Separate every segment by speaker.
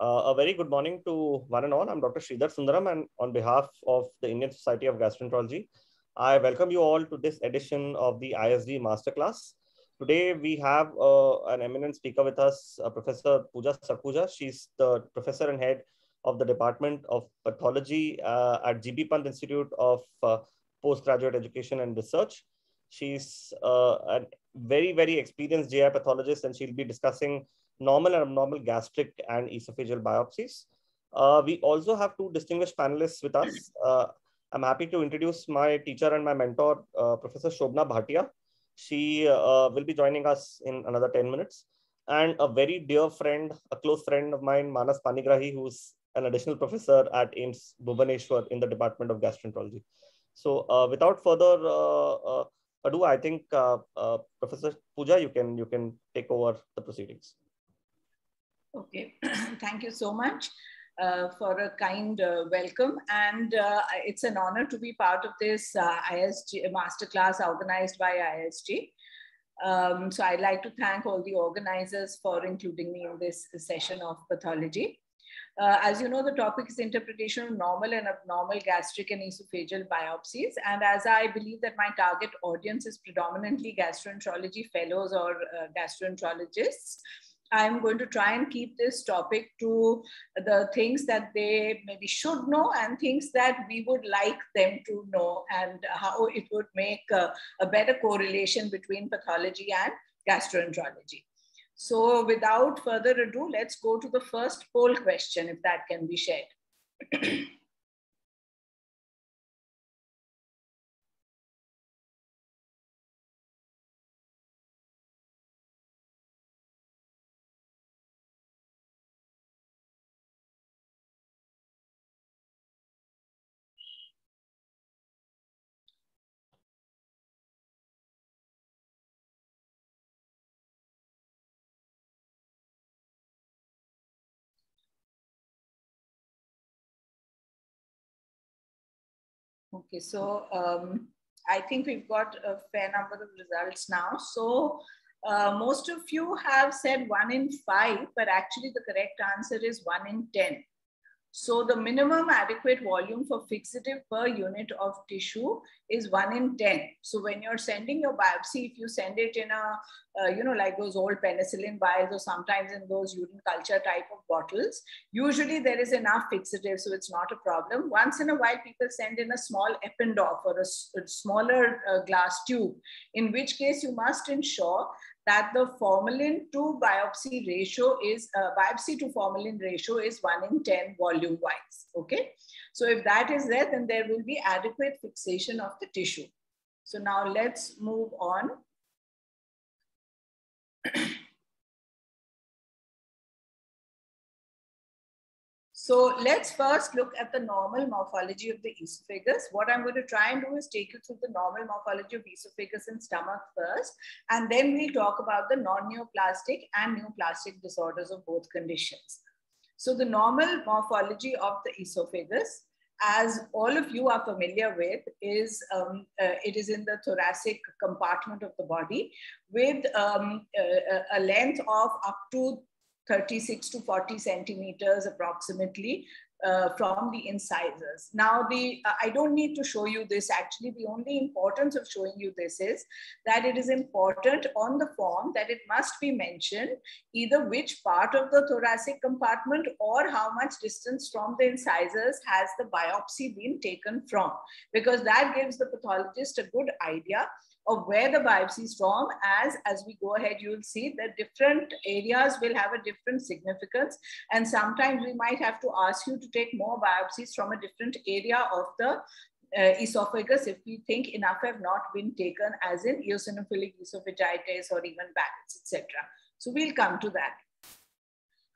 Speaker 1: Uh, a very good morning to one and all. I'm Dr. Sridhar Sundaram, and on behalf of the Indian Society of Gastroenterology, I welcome you all to this edition of the ISG Masterclass. Today, we have uh, an eminent speaker with us, uh, Professor Pooja Sakhuja. She's the professor and head of the Department of Pathology uh, at GB Pant Institute of uh, Postgraduate Education and Research. She's uh, a very, very experienced GI pathologist, and she'll be discussing normal and abnormal gastric and esophageal biopsies. Uh, we also have two distinguished panelists with us. Uh, I'm happy to introduce my teacher and my mentor, uh, Professor Shobna Bhatia. She uh, will be joining us in another 10 minutes. And a very dear friend, a close friend of mine, Manas Panigrahi, who's an additional professor at AIIMS Bhubaneswar in the Department of Gastroenterology. So uh, without further uh, ado, I think Professor Pooja, you can, you can take over the proceedings.
Speaker 2: Okay, thank you so much uh, for a kind uh, welcome. And uh, it's an honor to be part of this uh, ISG masterclass organized by ISG. Um, so I'd like to thank all the organizers for including me in this session of pathology. Uh, as you know, the topic is interpretation of normal and abnormal gastric and esophageal biopsies. And as I believe that my target audience is predominantly gastroenterology fellows or uh, gastroenterologists, I'm going to try and keep this topic to the things that they maybe should know and things that we would like them to know and how it would make a, a better correlation between pathology and gastroenterology. So without further ado, let's go to the first poll question, if that can be shared. Okay, so um, I think we've got a fair number of results now. So uh, most of you have said one in five, but actually the correct answer is one in 10. So the minimum adequate volume for fixative per unit of tissue is one in 10. So when you're sending your biopsy, if you send it in a, uh, you know, like those old penicillin vials or sometimes in those urine culture type of bottles, usually there is enough fixative, so it's not a problem. Once in a while, people send in a small Eppendorf or a, a smaller uh, glass tube, in which case you must ensure that the formalin to biopsy ratio is, uh, biopsy to formalin ratio is 1 in 10 volume wise, okay? So if that is there, then there will be adequate fixation of the tissue. So now let's move on. So let's first look at the normal morphology of the esophagus. What I'm going to try and do is take you through the normal morphology of esophagus and stomach first, and then we'll talk about the non-neoplastic and neoplastic disorders of both conditions. So the normal morphology of the esophagus, as all of you are familiar with, is um, uh, it is in the thoracic compartment of the body with um, a, a length of up to 36 to 40 centimeters approximately uh, from the incisors. Now, the uh, I don't need to show you this. Actually, the only importance of showing you this is that it is important on the form that it must be mentioned either which part of the thoracic compartment or how much distance from the incisors has the biopsy been taken from, because that gives the pathologist a good idea of where the biopsy is from. As, as we go ahead, you will see that different areas will have a different significance. And sometimes we might have to ask you to take more biopsies from a different area of the uh, esophagus if we think enough have not been taken as in eosinophilic esophagitis or even Barrett's, etc. So we'll come to that.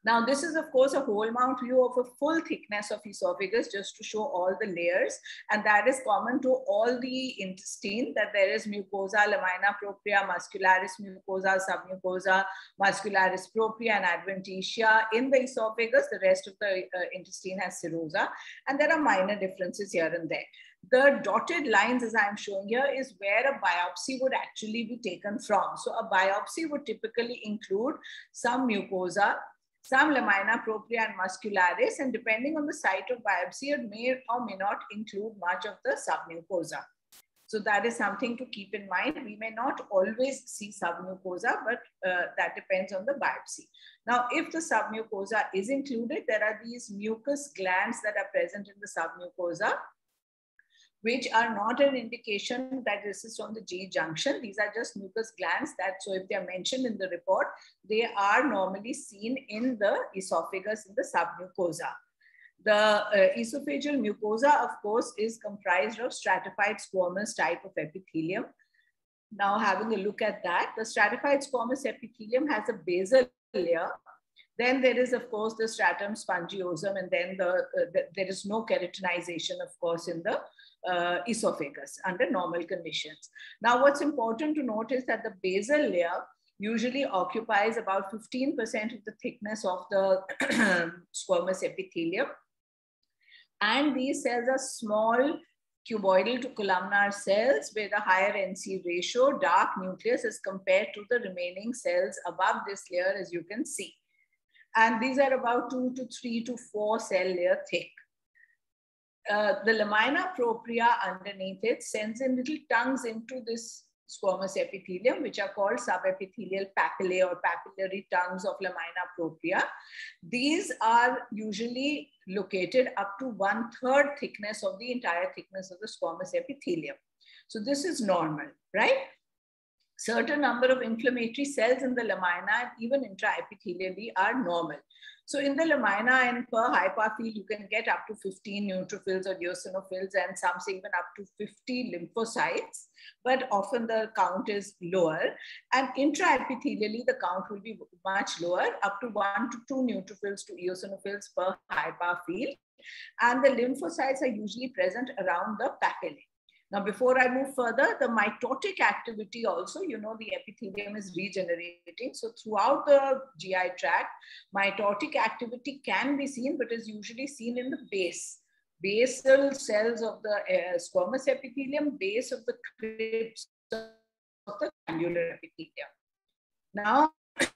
Speaker 2: Now, this is, of course, a whole mount view of a full thickness of esophagus just to show all the layers. And that is common to all the intestine, that there is mucosa, lamina propria, muscularis mucosa, submucosa, muscularis propria, and adventitia in the esophagus. The rest of the uh, intestine has serosa. And there are minor differences here and there. The dotted lines, as I'm showing here, is where a biopsy would actually be taken from. So a biopsy would typically include some mucosa, some lamina propria and muscularis, and depending on the site of biopsy, it may or may not include much of the submucosa. So that is something to keep in mind. We may not always see submucosa, but uh, that depends on the biopsy. Now, if the submucosa is included, there are these mucus glands that are present in the submucosa, which are not an indication that this is from the G junction. These are just mucus glands that, so if they are mentioned in the report, they are normally seen in the esophagus in the submucosa. The uh, esophageal mucosa, of course, is comprised of stratified squamous type of epithelium. Now having a look at that, the stratified squamous epithelium has a basal layer. Then there is, of course, the stratum spongiosum, and then the, uh, the there is no keratinization, of course, in the uh, esophagus under normal conditions. Now, what's important to note is that the basal layer usually occupies about 15% of the thickness of the squamous epithelium. And these cells are small cuboidal to columnar cells with a higher NC ratio, dark nucleus as compared to the remaining cells above this layer, as you can see. And these are about two to three to four cell layer thick. Uh, the lamina propria underneath it sends in little tongues into this squamous epithelium, which are called subepithelial papillae or papillary tongues of lamina propria. These are usually located up to one third thickness of the entire thickness of the squamous epithelium. So this is normal, right? Certain number of inflammatory cells in the lamina, and even intraepithelially, are normal. So in the lamina and per field, you can get up to 15 neutrophils or eosinophils and some say even up to 50 lymphocytes, but often the count is lower. And intraepithelially, the count will be much lower, up to one to two neutrophils to eosinophils per field. And the lymphocytes are usually present around the papillae. Now, before I move further, the mitotic activity also, you know, the epithelium is regenerating. So throughout the GI tract, mitotic activity can be seen, but is usually seen in the base. Basal cells of the uh, squamous epithelium, base of the crypts of the glandular epithelium. Now,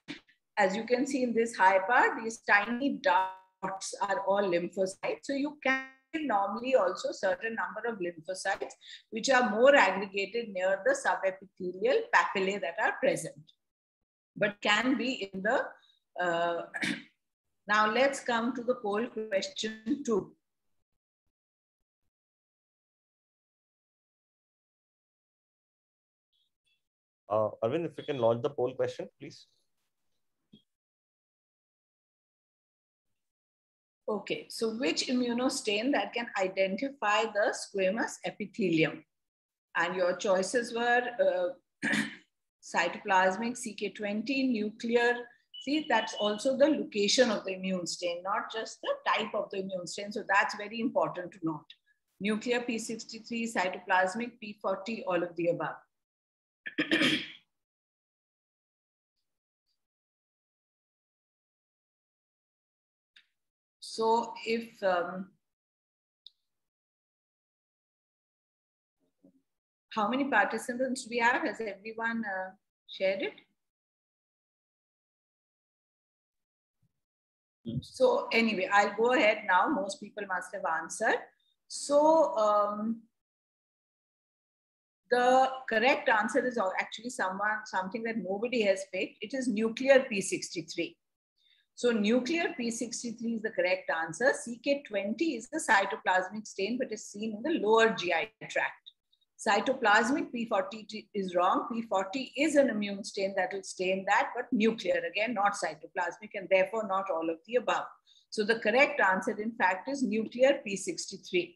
Speaker 2: as you can see in this high part, these tiny dots are all lymphocytes. So you can normally also certain number of lymphocytes which are more aggregated near the subepithelial papillae that are present but can be in the uh, now let's come to the poll question two
Speaker 1: uh, Arvind, if you can launch the poll question, please.
Speaker 2: Okay, so which immunostain that can identify the squamous epithelium? And your choices were uh, cytoplasmic, CK20, nuclear. See, that's also the location of the immune stain, not just the type of the immune stain. So that's very important to note. Nuclear P63, cytoplasmic P40, all of the above. So if um, how many participants we have? Has everyone uh, shared it? So anyway, I'll go ahead now. Most people must have answered. So um, the correct answer is actually someone something that nobody has picked. It is nuclear P63. So nuclear P63 is the correct answer. CK20 is the cytoplasmic stain, but is seen in the lower GI tract. Cytoplasmic P40 is wrong. P40 is an immune stain that will stain that, but nuclear again, not cytoplasmic, and therefore not all of the above. So the correct answer, in fact, is nuclear P63.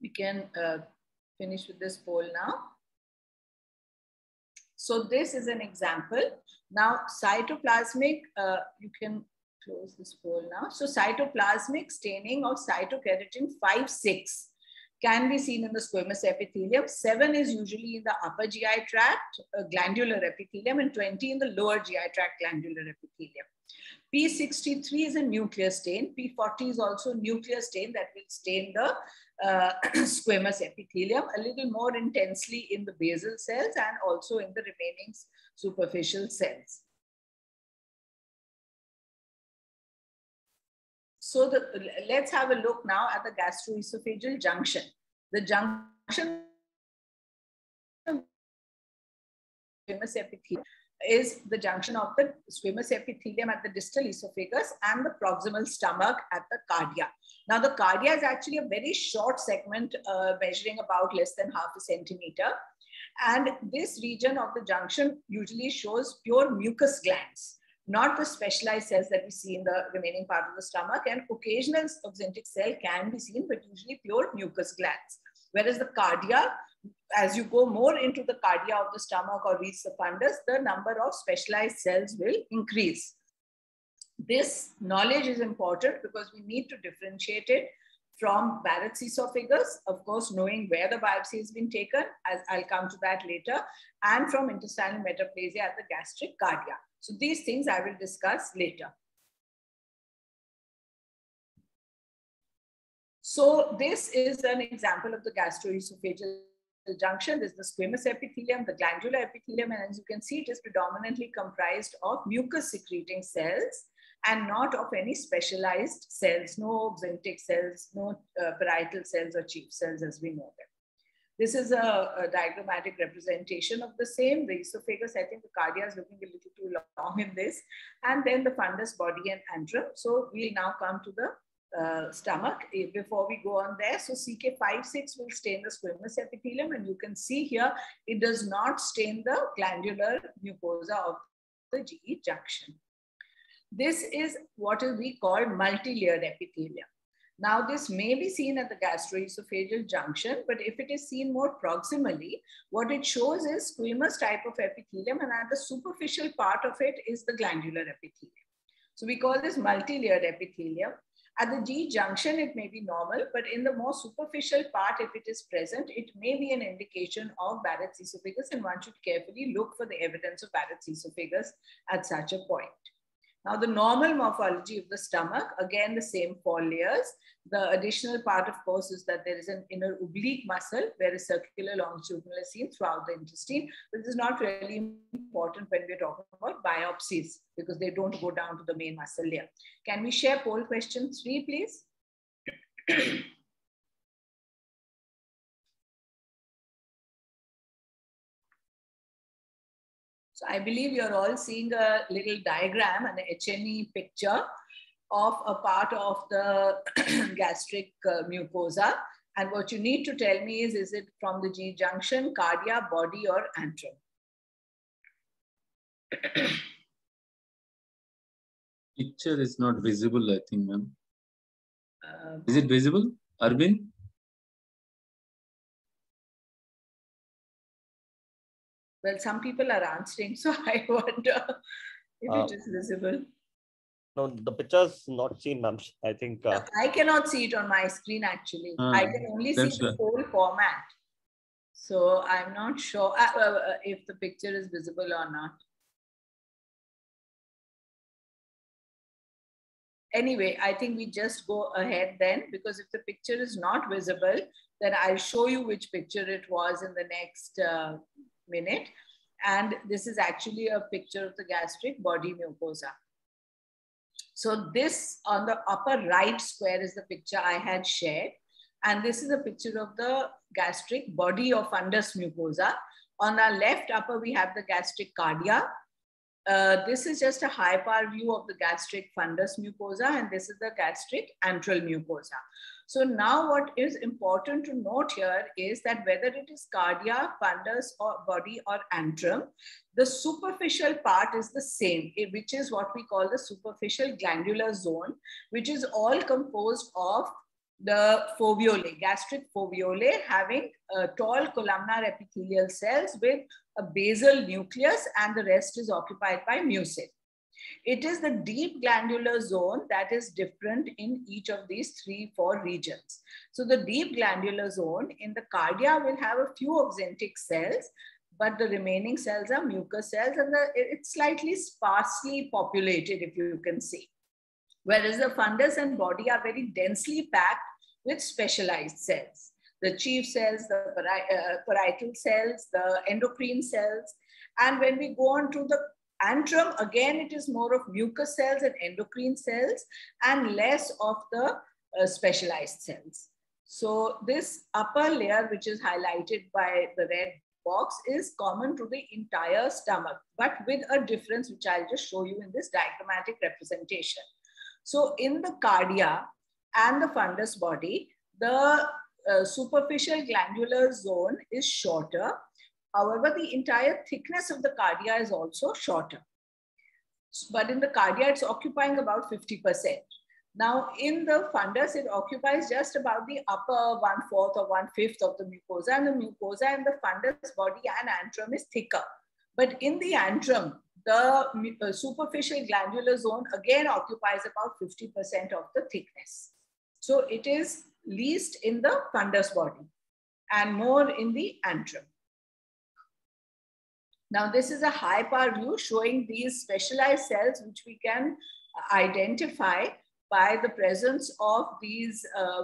Speaker 2: We can uh, finish with this poll now. So this is an example. Now cytoplasmic, uh, you can close this poll now. So cytoplasmic staining of cytokeratin 5, 6 can be seen in the squamous epithelium. 7 is usually in the upper GI tract, uh, glandular epithelium, and 20 in the lower GI tract, glandular epithelium. P63 is a nuclear stain. P40 is also nuclear stain that will stain the uh, squamous epithelium a little more intensely in the basal cells and also in the remaining superficial cells. so the, let's have a look now at the gastroesophageal junction. The junction squamous epithelium is the junction of the squamous epithelium at the distal esophagus and the proximal stomach at the cardia. Now the cardia is actually a very short segment uh, measuring about less than half a centimeter. And this region of the junction usually shows pure mucus glands, not the specialized cells that we see in the remaining part of the stomach. And occasional oxyntic cell can be seen, but usually pure mucus glands. Whereas the cardia as you go more into the cardia of the stomach or reach the fundus, the number of specialized cells will increase. This knowledge is important because we need to differentiate it from Barrett's esophagus, of course, knowing where the biopsy has been taken, as I'll come to that later, and from intestinal metaplasia at the gastric cardia. So these things I will discuss later. So this is an example of the gastroesophageal junction, there's the squamous epithelium, the glandular epithelium, and as you can see, it is predominantly comprised of mucus secreting cells and not of any specialized cells, no oxyntic cells, no uh, parietal cells or chief cells as we know them. This is a, a, diagrammatic representation of the same. The esophagus, I think the cardia is looking a little too long in this. And then the fundus, body and antrum. So we'll now come to the uh, stomach eh, before we go on there. So CK56 will stain the squamous epithelium and you can see here, it does not stain the glandular mucosa of the GE junction. This is what we call multilayered epithelium. Now this may be seen at the gastroesophageal junction, but if it is seen more proximally, what it shows is squamous type of epithelium and at the superficial part of it is the glandular epithelium. So we call this multilayered epithelium. At the G junction, it may be normal, but in the more superficial part, if it is present, it may be an indication of Barrett's esophagus, and one should carefully look for the evidence of Barrett's esophagus at such a point. Now, the normal morphology of the stomach, again, the same four layers. The additional part, of course, is that there is an inner oblique muscle where a circular longitudinal is seen throughout the intestine. This is not really important when we're talking about biopsies because they don't go down to the main muscle layer. Can we share poll question three, please? So I believe you're all seeing a little diagram, an H&E picture of a part of the gastric uh, mucosa. And what you need to tell me is, is it from the G junction, cardia, body, or antrum?
Speaker 3: Picture is not visible, I think, ma'am. Uh, is it visible, Arvind?
Speaker 2: Well, some people are answering, so I wonder if uh, it is visible.
Speaker 1: No, the picture's not seen, ma'am. I think. Uh,
Speaker 2: I cannot see it on my screen actually. Uh, I can only see the whole format. So I'm not sure uh, uh, uh, if the picture is visible or not. Anyway, I think we just go ahead then because if the picture is not visible, then I'll show you which picture it was in the next minute. And this is actually a picture of the gastric body mucosa. So this on the upper right square is the picture I had shared. And this is a picture of the gastric body of fundus mucosa. On our left upper, we have the gastric cardia. Uh, this is just a high power view of the gastric fundus mucosa, and this is the gastric antral mucosa. So now what is important to note here is that whether it is cardia, fundus or body or antrum, the superficial part is the same, eh, which is what we call the superficial glandular zone, which is all composed of the foveolae, gastric foveolae having uh, tall columnar epithelial cells with a basal nucleus and the rest is occupied by mucin. It is the deep glandular zone that is different in each of these three, four regions. So the deep glandular zone in the cardia will have a few oxyntic cells, but the remaining cells are mucus cells and the, it's slightly sparsely populated, if you can see. Whereas the fundus and body are very densely packed with specialized cells. The chief cells, the uh, parietal cells, the endocrine cells. And when we go on to the Antrum, again, it is more of mucous cells and endocrine cells and less of the uh, specialized cells. So this upper layer, which is highlighted by the red box is common to the entire stomach, but with a difference, which I'll just show you in this diagrammatic representation. So in the cardia and the fundus body, the uh, superficial glandular zone is shorter. However, the entire thickness of the cardia is also shorter. But in the cardia, it's occupying about 50%. Now, in the fundus, it occupies just about the upper one fourth or one fifth of the mucosa, and the mucosa in the fundus body and antrum is thicker. But in the antrum, the uh, superficial glandular zone again occupies about 50% of the thickness. So it is least in the fundus body and more in the antrum. Now, this is a high power view showing these specialized cells which we can identify by the presence of these uh,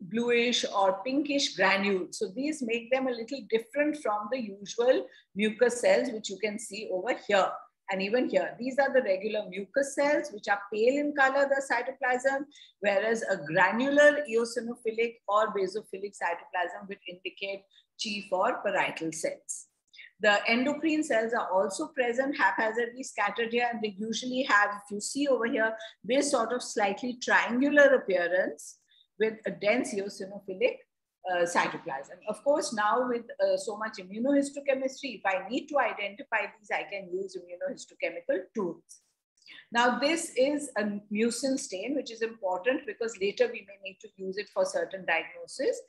Speaker 2: bluish or pinkish granules. So these make them a little different from the usual mucous cells, which you can see over here. And even here, these are the regular mucous cells, which are pale in color, the cytoplasm, whereas a granular eosinophilic or basophilic cytoplasm would indicate chief or parietal cells. The endocrine cells are also present haphazardly scattered here and they usually have, if you see over here, this sort of slightly triangular appearance with a dense eosinophilic uh, cytoplasm. Of course, now with uh, so much immunohistochemistry, if I need to identify these, I can use immunohistochemical tools. Now, this is a mucin stain, which is important because later we may need to use it for certain diagnosis.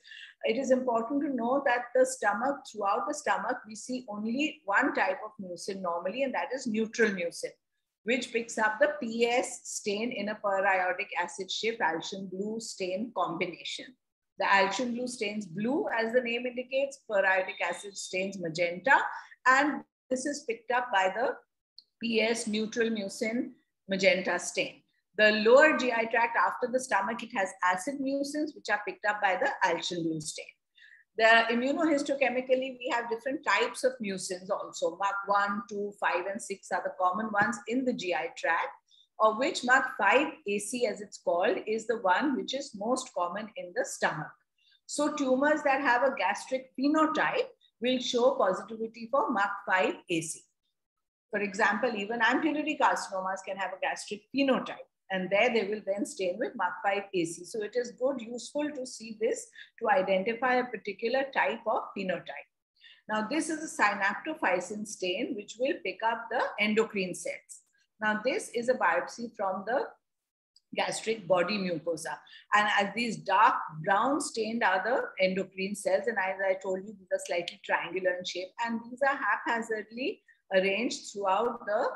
Speaker 2: It is important to know that the stomach, throughout the stomach, we see only one type of mucin normally, and that is neutral mucin, which picks up the PS stain in a periodic acid Schiff Alcian blue stain combination. The Alcian blue stains blue, as the name indicates, periodic acid stains magenta, and this is picked up by the PS neutral mucin magenta stain. The lower GI tract after the stomach, it has acid mucins, which are picked up by the blue stain. The immunohistochemically, we have different types of mucins also. MUC1, 2, 5, and 6 are the common ones in the GI tract, of which MUC5AC, as it's called, is the one which is most common in the stomach. So tumors that have a gastric phenotype will show positivity for MUC5AC. For example, even ampullary carcinomas can have a gastric phenotype and there they will then stain with MUC5AC. So it is good, useful to see this to identify a particular type of phenotype. Now this is a synaptophysin stain which will pick up the endocrine cells. Now this is a biopsy from the gastric body mucosa. And as these dark brown stained are the endocrine cells. And as I told you, these are slightly triangular in shape. And these are haphazardly arranged throughout the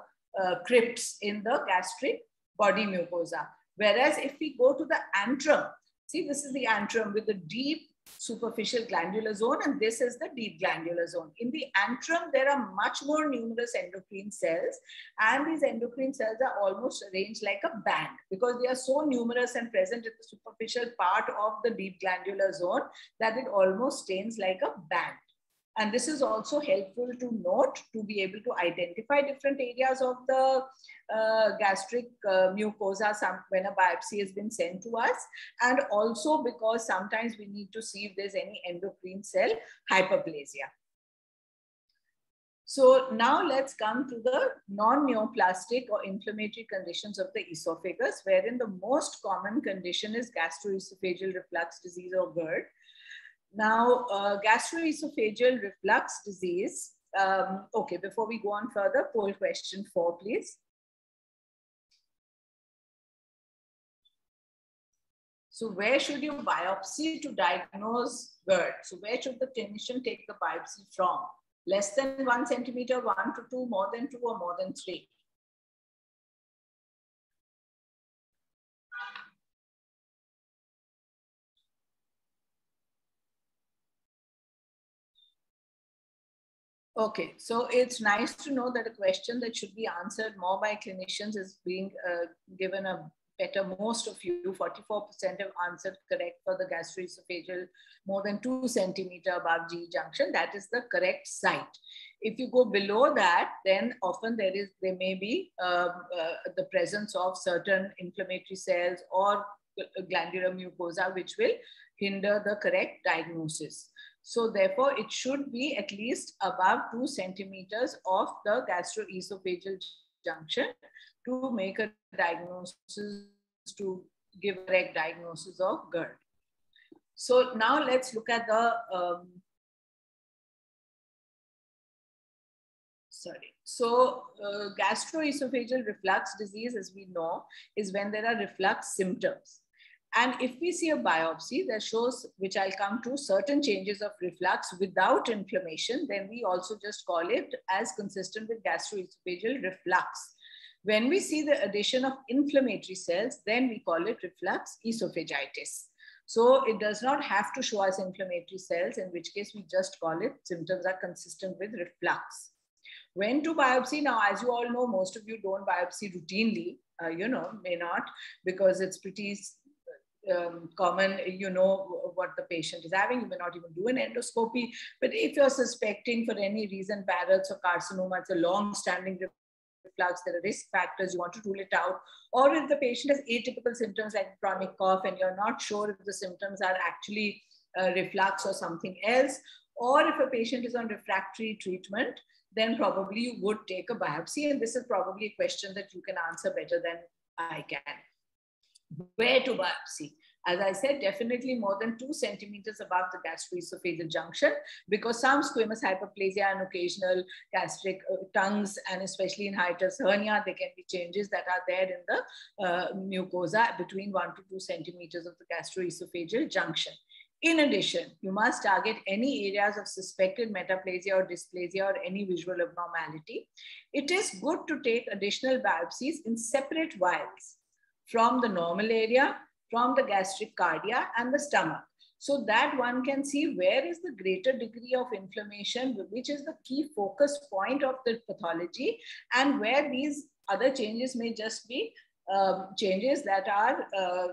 Speaker 2: uh, crypts in the gastric body mucosa. Whereas if we go to the antrum, see this is the antrum with the deep superficial glandular zone and this is the deep glandular zone. In the antrum, there are much more numerous endocrine cells and these endocrine cells are almost arranged like a band because they are so numerous and present in the superficial part of the deep glandular zone that it almost stains like a band. And this is also helpful to note to be able to identify different areas of the uh, gastric uh, mucosa some, when a biopsy has been sent to us. And also because sometimes we need to see if there's any endocrine cell hyperplasia. So now let's come to the non-neoplastic or inflammatory conditions of the esophagus, wherein the most common condition is gastroesophageal reflux disease or GERD. Now, uh, gastroesophageal reflux disease. Um, okay, before we go on further, poll question four, please. So where should you biopsy to diagnose GERD? So where should the clinician take the biopsy from? Less than one centimeter, one to two, more than two, or more than three? Okay, so it's nice to know that a question that should be answered more by clinicians is being uh, given a better. Most of you, 44% have answered correct for the gastroesophageal more than two centimeter above G junction. That is the correct site. If you go below that, then often there is there may be um, uh, the presence of certain inflammatory cells or glandular mucosa, which will hinder the correct diagnosis. So therefore, it should be at least above two centimeters of the gastroesophageal junction to make a diagnosis, to give a correct diagnosis of GERD. So now let's look at the, um, sorry. So uh, gastroesophageal reflux disease, as we know, is when there are reflux symptoms. And if we see a biopsy that shows, which I'll come to, certain changes of reflux without inflammation, then we also just call it as consistent with gastroesophageal reflux. When we see the addition of inflammatory cells, then we call it reflux esophagitis. So it does not have to show us inflammatory cells, in which case we just call it symptoms are consistent with reflux. When to biopsy? Now, as you all know, most of you don't biopsy routinely, uh, you know, may not, because it's pretty um, common, you know what the patient is having. You may not even do an endoscopy. But if you're suspecting for any reason Barrett's or carcinoma, it's a long-standing reflux, there are risk factors, you want to rule it out. Or if the patient has atypical symptoms like chronic cough and you're not sure if the symptoms are actually uh, reflux or something else, or if a patient is on refractory treatment, then probably you would take a biopsy. And this is probably a question that you can answer better than I can where to biopsy. As I said, definitely more than two centimeters above the gastroesophageal junction because some squamous hyperplasia and occasional gastric uh, tongues and especially in hiatus hernia, there can be changes that are there in the uh, mucosa between one to two centimeters of the gastroesophageal junction. In addition, you must target any areas of suspected metaplasia or dysplasia or any visual abnormality. It is good to take additional biopsies in separate vials from the normal area, from the gastric cardia and the stomach. So that one can see where is the greater degree of inflammation, which is the key focus point of the pathology and where these other changes may just be um, changes that are uh,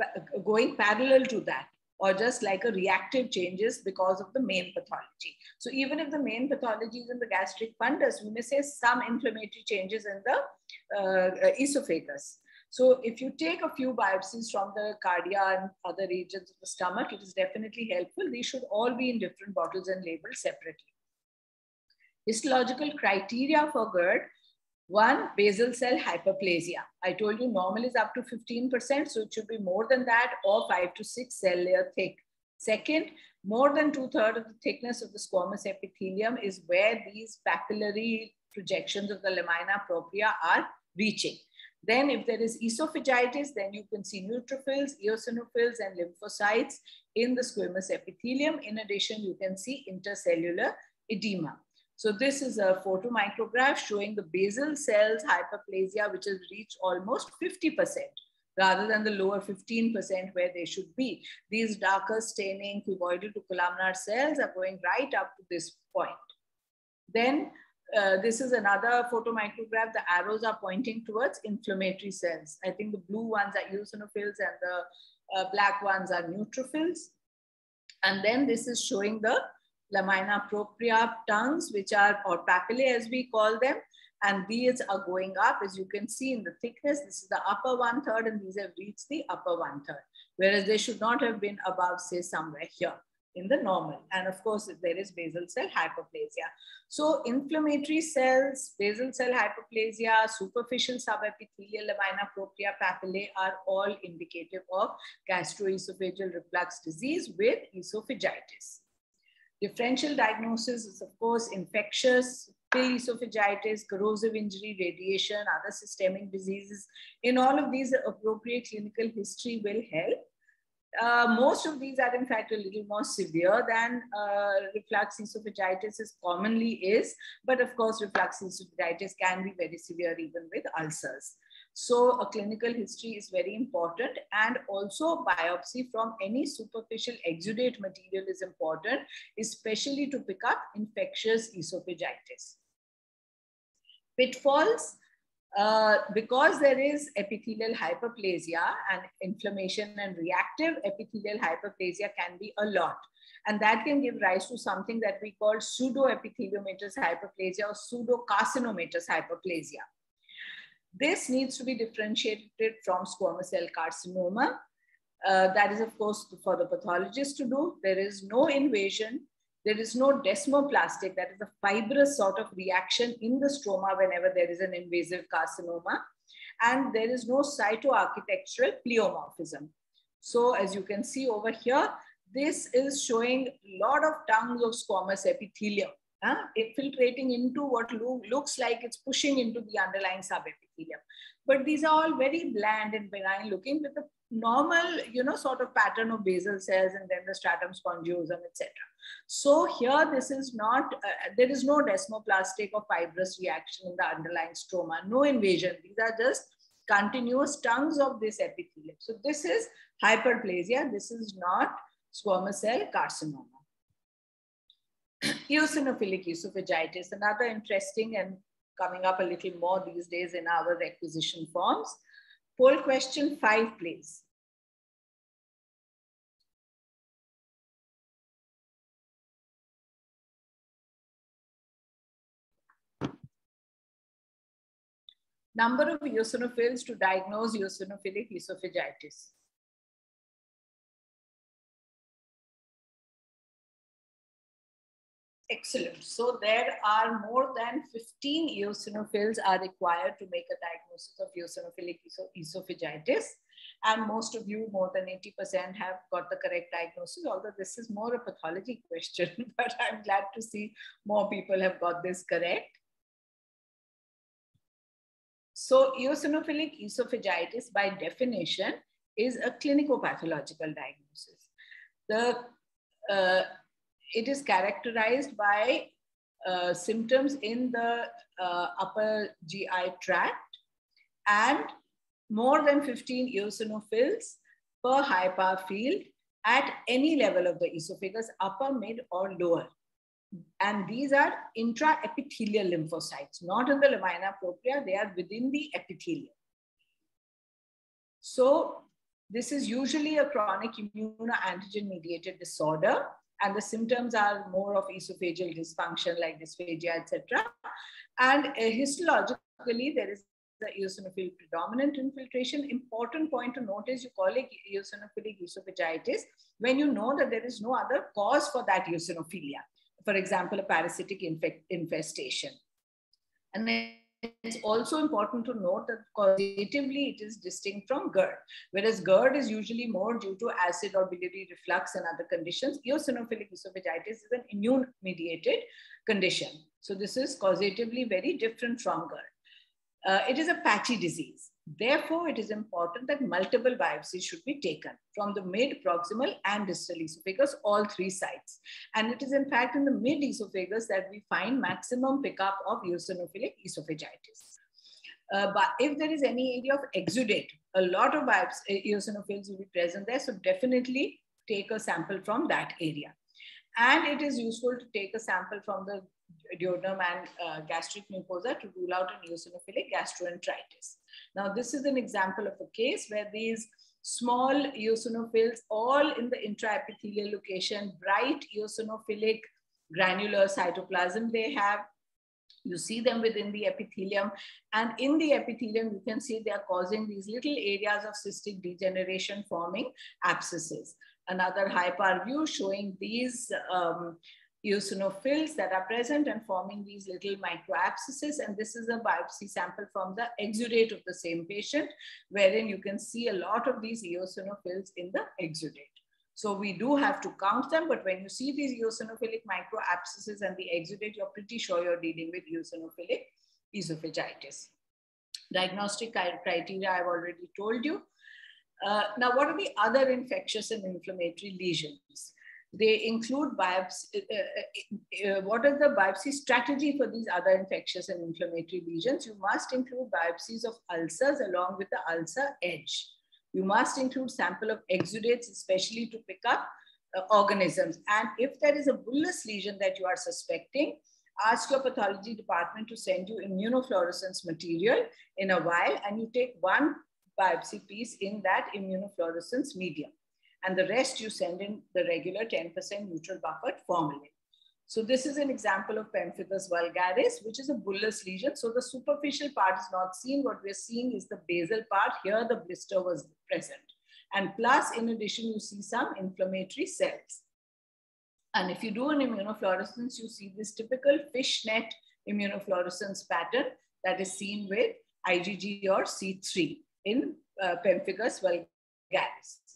Speaker 2: uh, going parallel to that or just like a reactive changes because of the main pathology. So even if the main pathology is in the gastric fundus, we may say some inflammatory changes in the uh, esophagus. So if you take a few biopsies from the cardia and other regions of the stomach, it is definitely helpful. These should all be in different bottles and labeled separately. Histological criteria for GERD. One, basal cell hyperplasia. I told you normal is up to 15%, so it should be more than that or five to six cell layer thick. Second, more than two thirds of the thickness of the squamous epithelium is where these papillary projections of the lamina propria are reaching. Then if there is esophagitis, then you can see neutrophils, eosinophils, and lymphocytes in the squamous epithelium. In addition, you can see intercellular edema. So this is a photomicrograph showing the basal cells hyperplasia, which has reached almost 50% rather than the lower 15% where they should be. These darker staining cuboidal to columnar cells are going right up to this point. Then uh, this is another photomicrograph. The arrows are pointing towards inflammatory cells. I think the blue ones are eosinophils and the uh, black ones are neutrophils. And then this is showing the lamina propria tongues, which are, or papillae as we call them. And these are going up, as you can see in the thickness. This is the upper one third, and these have reached the upper one third, whereas they should not have been above, say, somewhere here in the normal. And of course, there is basal cell hyperplasia. So inflammatory cells, basal cell hyperplasia, superficial subepithelial lamina propria papillae are all indicative of gastroesophageal reflux disease with esophagitis. Differential diagnosis is, of course, infectious, pill esophagitis, corrosive injury, radiation, other systemic diseases. In all of these, appropriate clinical history will help. Uh, most of these are in fact a little more severe than uh, reflux esophagitis is commonly is, but of course reflux esophagitis can be very severe even with ulcers. So a clinical history is very important and also biopsy from any superficial exudate material is important, especially to pick up infectious esophagitis. Pitfalls, Uh, because there is epithelial hyperplasia and inflammation and reactive epithelial hyperplasia can be a lot. And that can give rise to something that we call pseudoepitheliomatous hyperplasia or pseudocarcinomatous hyperplasia. This needs to be differentiated from squamous cell carcinoma. Uh, that is, of course, for the pathologist to do. There is no invasion. There is no desmoplastic, that is a fibrous sort of reaction in the stroma whenever there is an invasive carcinoma. And there is no cytoarchitectural pleomorphism. So as you can see over here, this is showing a lot of tongues of squamous epithelium uh, infiltrating into what lo looks like it's pushing into the underlying subepithelium. But these are all very bland and benign looking with the normal, you know, sort of pattern of basal cells and then the stratum spongiosum, etc. So here, this is not, uh, there is no desmoplastic or fibrous reaction in the underlying stroma, no invasion. These are just continuous tongues of this epithelium. So this is hyperplasia. This is not squamous cell carcinoma. Eosinophilic esophagitis, another interesting and coming up a little more these days in our requisition forms. Poll question five, please. Number of eosinophils to diagnose eosinophilic esophagitis. Excellent. So there are more than 15 eosinophils are required to make a diagnosis of eosinophilic esophagitis. And most of you, more than 80% have got the correct diagnosis, although this is more a pathology question, but I'm glad to see more people have got this correct. So eosinophilic esophagitis by definition is a clinico-pathological diagnosis. The uh, it is characterized by uh, symptoms in the uh, upper GI tract and more than 15 eosinophils per high power field at any level of the esophagus, upper, mid, or lower. And these are intraepithelial lymphocytes, not in the lamina propria, they are within the epithelium. So this is usually a chronic immunoantigen mediated disorder and the symptoms are more of esophageal dysfunction like dysphagia, etc. And uh, histologically, there is the eosinophil predominant infiltration. Important point to note is you call it eosinophilic esophagitis when you know that there is no other cause for that eosinophilia. For example, a parasitic infestation. And it's also important to note that causatively it is distinct from GERD, whereas GERD is usually more due to acid or biliary reflux and other conditions. Eosinophilic esophagitis is an immune mediated condition. So this is causatively very different from GERD. Uh, it is a patchy disease. Therefore, it is important that multiple biopsies should be taken from the mid, proximal, and distal esophagus, all three sites. And it is in fact in the mid esophagus that we find maximum pickup of eosinophilic esophagitis. Uh, but if there is any area of exudate, a lot of uh, eosinophils will be present there. So definitely take a sample from that area. And it is useful to take a sample from the duodenum and uh, gastric mucosa to rule out an eosinophilic gastroenteritis. Now, this is an example of a case where these small eosinophils, all in the intraepithelial location, bright eosinophilic granular cytoplasm they have. You see them within the epithelium. And in the epithelium, you can see they are causing these little areas of cystic degeneration forming abscesses. Another high power view showing these um, eosinophils that are present and forming these little microabscesses. And this is a biopsy sample from the exudate of the same patient, wherein you can see a lot of these eosinophils in the exudate. So we do have to count them, but when you see these eosinophilic microabscesses and the exudate, you're pretty sure you're dealing with eosinophilic esophagitis. Diagnostic criteria I've already told you. Uh, now, what are the other infectious and inflammatory lesions? They include biopsy. Uh, uh, uh, what is the biopsy strategy for these other infectious and inflammatory lesions? You must include biopsies of ulcers along with the ulcer edge. You must include sample of exudates, especially to pick up uh, organisms. And if there is a bullous lesion that you are suspecting, ask your pathology department to send you immunofluorescence material in a vial and you take one biopsy piece in that immunofluorescence medium. And the rest you send in the regular 10% neutral buffered formalin. So this is an example of pemphigus vulgaris, which is a bullous lesion. So the superficial part is not seen. What we're seeing is the basal part. Here the blister was present. And plus, in addition, you see some inflammatory cells. And if you do an immunofluorescence, you see this typical fishnet immunofluorescence pattern that is seen with IgG or C3 in uh, pemphigus vulgaris.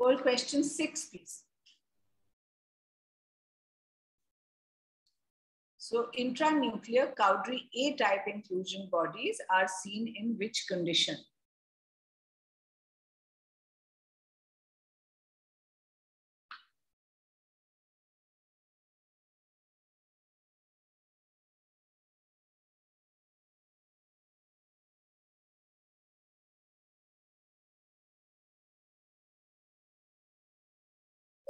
Speaker 2: Call question six, please. So intranuclear Cowdry A-type inclusion bodies are seen in which condition?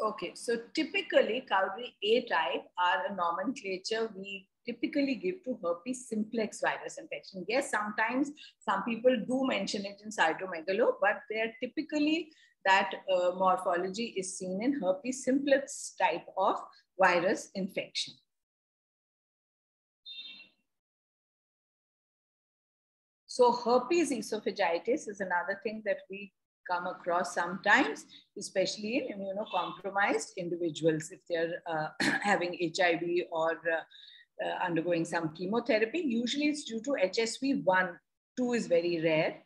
Speaker 2: Okay, so typically Cowdry A type are a nomenclature we typically give to herpes simplex virus infection. Yes, sometimes some people do mention it in cytomegalo, but they are typically that uh, morphology is seen in herpes simplex type of virus infection. So herpes esophagitis is another thing that we come across sometimes, especially in immunocompromised individuals if they're uh, having HIV or uh, uh, undergoing some chemotherapy. Usually it's due to HSV1, 2 is very rare.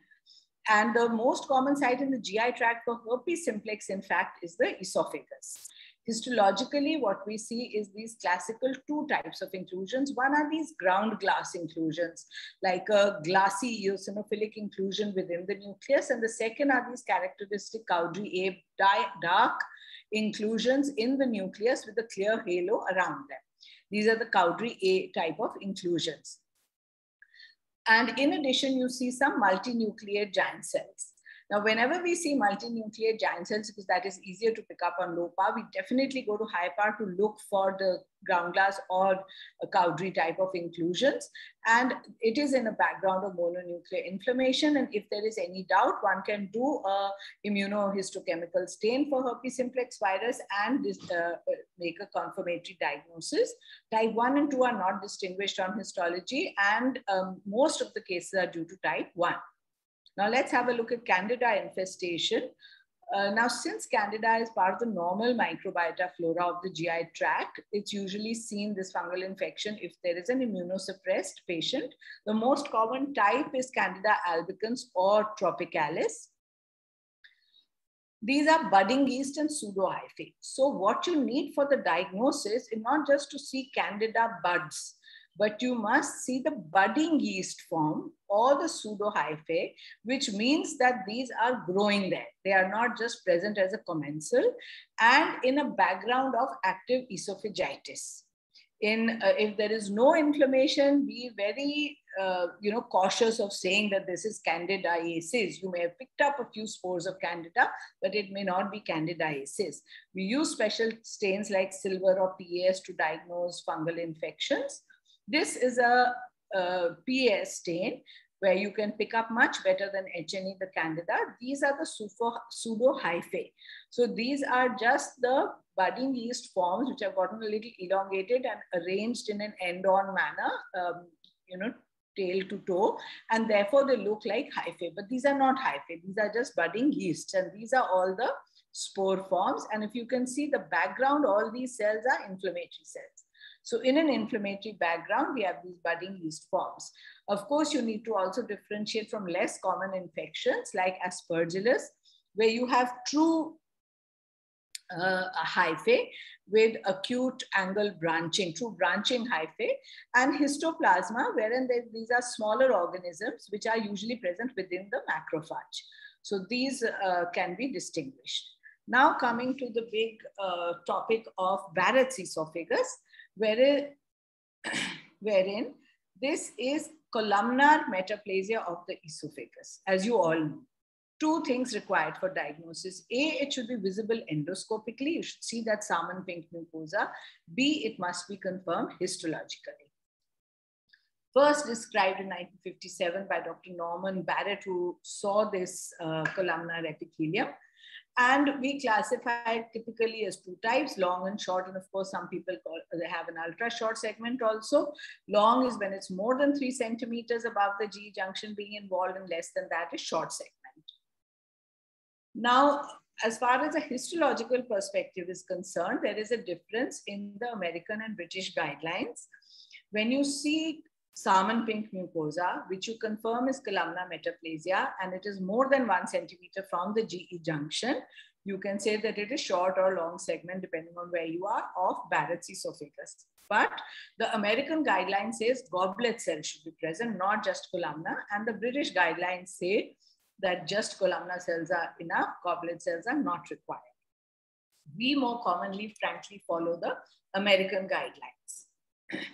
Speaker 2: And the most common site in the GI tract for herpes simplex, in fact, is the esophagus. Histologically, what we see is these classical two types of inclusions. One are these ground glass inclusions, like a glassy eosinophilic inclusion within the nucleus. And the second are these characteristic Cowdry A dark inclusions in the nucleus with a clear halo around them. These are the Cowdry A type of inclusions. And in addition, you see some multinucleate giant cells. Now, whenever we see multinucleate giant cells, because that is easier to pick up on low power, we definitely go to high power to look for the ground glass or a Cowdry type of inclusions. And it is in a background of mononuclear inflammation. And if there is any doubt, one can do a immunohistochemical stain for herpes simplex virus and this, uh, make a confirmatory diagnosis. Type 1 and 2 are not distinguished on histology, and um, most of the cases are due to type 1. Now let's have a look at Candida infestation. Uh, now, since Candida is part of the normal microbiota flora of the GI tract, it's usually seen this fungal infection if there is an immunosuppressed patient. The most common type is Candida albicans or tropicalis. These are budding yeast and pseudohyphae. So what you need for the diagnosis is not just to see Candida buds, but you must see the budding yeast form or the pseudo hyphae, which means that these are growing there. They are not just present as a commensal and in a background of active esophagitis. In, uh, if there is no inflammation, be very uh, you know, cautious of saying that this is candidiasis. You may have picked up a few spores of candida, but it may not be candidiasis. We use special stains like silver or PAS to diagnose fungal infections. This is a, a stain where you can pick up much better than H&E, the candida. These are the pseudo hyphae. So these are just the budding yeast forms which have gotten a little elongated and arranged in an end-on manner, um, you know, tail to toe, and therefore they look like hyphae. But these are not hyphae. These are just budding yeasts, and these are all the spore forms. And if you can see the background, all these cells are inflammatory cells. So in an inflammatory background, we have these budding yeast forms. Of course, you need to also differentiate from less common infections like aspergillus, where you have true uh, hyphae with acute angle branching, true branching hyphae, and histoplasma, wherein they, these are smaller organisms which are usually present within the macrophage. So these uh, can be distinguished. Now coming to the big uh, topic of Barrett's esophagus wherein, this is columnar metaplasia of the esophagus, as you all know. two things required for diagnosis. A, it should be visible endoscopically. You should see that salmon pink mucosa. B, it must be confirmed histologically. First described in 1957 by Dr. Norman Barrett, who saw this uh, columnar epithelium. And we classified typically as two types, long and short. And of course, some people call, they have an ultra short segment also. Long is when it's more than three centimeters above the G junction being involved and less than that is short segment. Now, as far as a histological perspective is concerned, there is a difference in the American and British guidelines. When you see salmon pink mucosa, which you confirm is columnar metaplasia, and it is more than one centimeter from the GE junction, you can say that it is short or long segment, depending on where you are, of Barrett's esophagus. But the American guideline says goblet cells should be present, not just columnar. And the British guidelines say that just columnar cells are enough, goblet cells are not required. We more commonly, frankly, follow the American guidelines.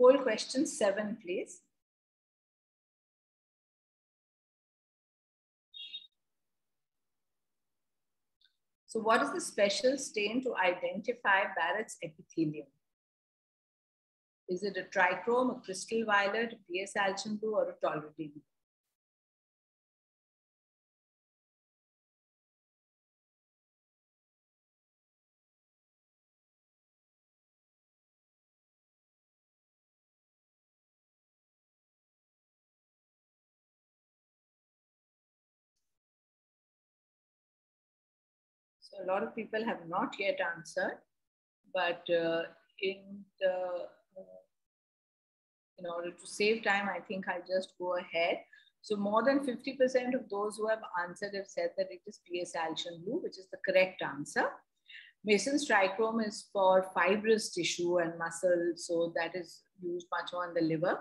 Speaker 2: Poll question seven, please. So what is the special stain to identify Barrett's epithelium? Is it a trichrome, a crystal violet, a PS Alcian blue, or a toluidine So a lot of people have not yet answered, but uh, in the, uh, in order to save time, I think I'll just go ahead. So more than 50% of those who have answered have said that it is PS Alcian blue, which is the correct answer. Masson's trichrome is for fibrous tissue and muscle, so that is used much more in the liver.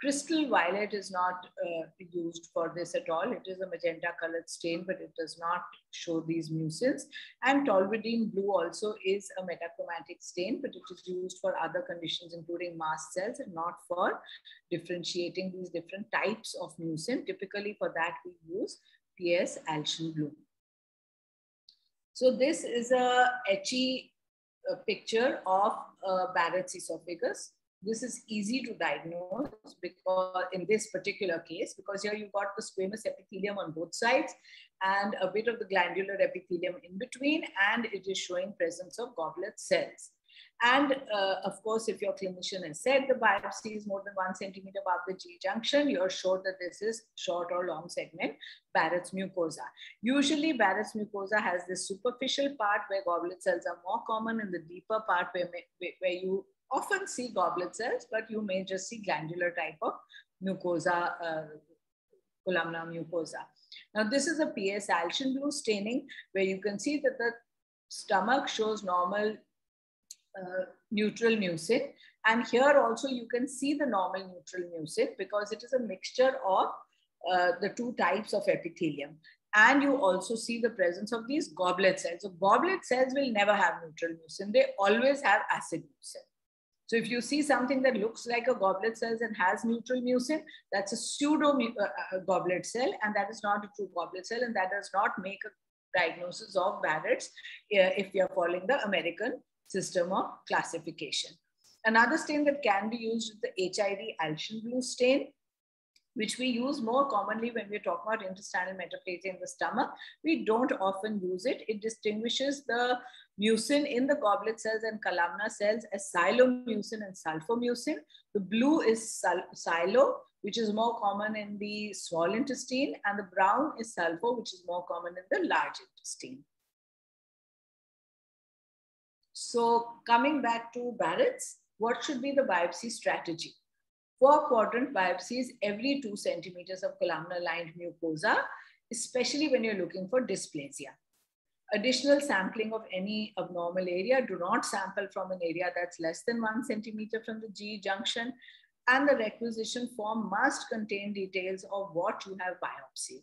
Speaker 2: Crystal violet is not uh, used for this at all. It is a magenta colored stain, but it does not show these mucins. And toluidine blue also is a metachromatic stain, but it is used for other conditions, including mast cells and not for differentiating these different types of mucin. Typically for that, we use PS Alcian blue. So this is a etchy uh, picture of Barrett's esophagus this is easy to diagnose because in this particular case, because here you've got the squamous epithelium on both sides and a bit of the glandular epithelium in between, and it is showing presence of goblet cells. And uh, of course, if your clinician has said the biopsy is more than one centimeter above the G junction, you're sure that this is short or long segment Barrett's mucosa. Usually Barrett's mucosa has this superficial part where goblet cells are more common and the deeper part where, where you often see goblet cells, but you may just see glandular type of mucosa, uh, columnar mucosa. Now, this is a PS Alcian blue staining where you can see that the stomach shows normal uh, neutral mucin. And here also you can see the normal neutral mucin because it is a mixture of uh, the two types of epithelium. And you also see the presence of these goblet cells. So goblet cells will never have neutral mucin. They always have acid mucin. So if you see something that looks like a goblet cell and has neutral mucin, that's a pseudo uh, uh, goblet cell, and that is not a true goblet cell, and that does not make a diagnosis of Barrett's uh, if you are following the American system of classification. Another stain that can be used is the HID Alcian blue stain which we use more commonly when we're talking about intestinal metaplasia in the stomach. We don't often use it. It distinguishes the mucin in the goblet cells and columnar cells as sialomucin and sulfomucin. The blue is sialo, which is more common in the small intestine, and the brown is sulfo, which is more common in the large intestine. So coming back to Barrett's, what should be the biopsy strategy? Four quadrant biopsies every two centimeters of columnar lined mucosa, especially when you're looking for dysplasia. Additional sampling of any abnormal area, do not sample from an area that's less than one centimeter from the G junction. And the requisition form must contain details of what you have biopsied.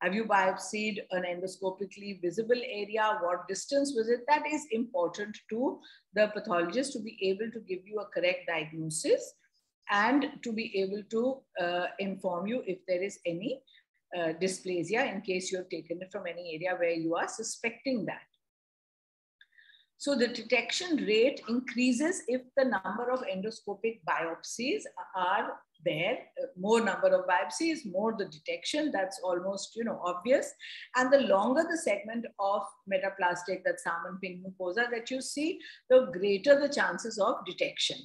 Speaker 2: Have you biopsied an endoscopically visible area? What distance was it? That is important to the pathologist to be able to give you a correct diagnosis and to be able to uh, inform you if there is any uh, dysplasia in case you have taken it from any area where you are suspecting that. So the detection rate increases if the number of endoscopic biopsies are there. More number of biopsies, more the detection. That's almost you know obvious. And the longer the segment of metaplastic, that salmon pink mucosa that you see, the greater the chances of detection.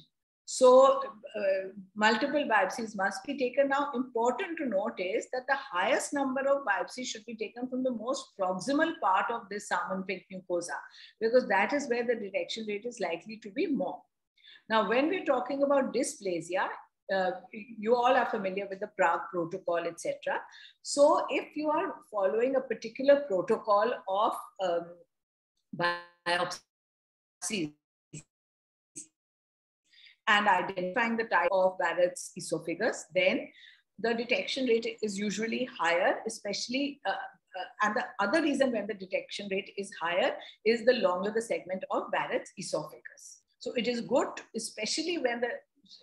Speaker 2: So uh, multiple biopsies must be taken. Now, important to note is that the highest number of biopsies should be taken from the most proximal part of this salmon pink mucosa, because that is where the detection rate is likely to be more. Now, when we're talking about dysplasia, uh, you all are familiar with the Prague protocol, etc. So if you are following a particular protocol of um, biopsies, and identifying the type of Barrett's esophagus, then the detection rate is usually higher, especially, uh, uh, and the other reason when the detection rate is higher is the longer the segment of Barrett's esophagus. So it is good, especially when the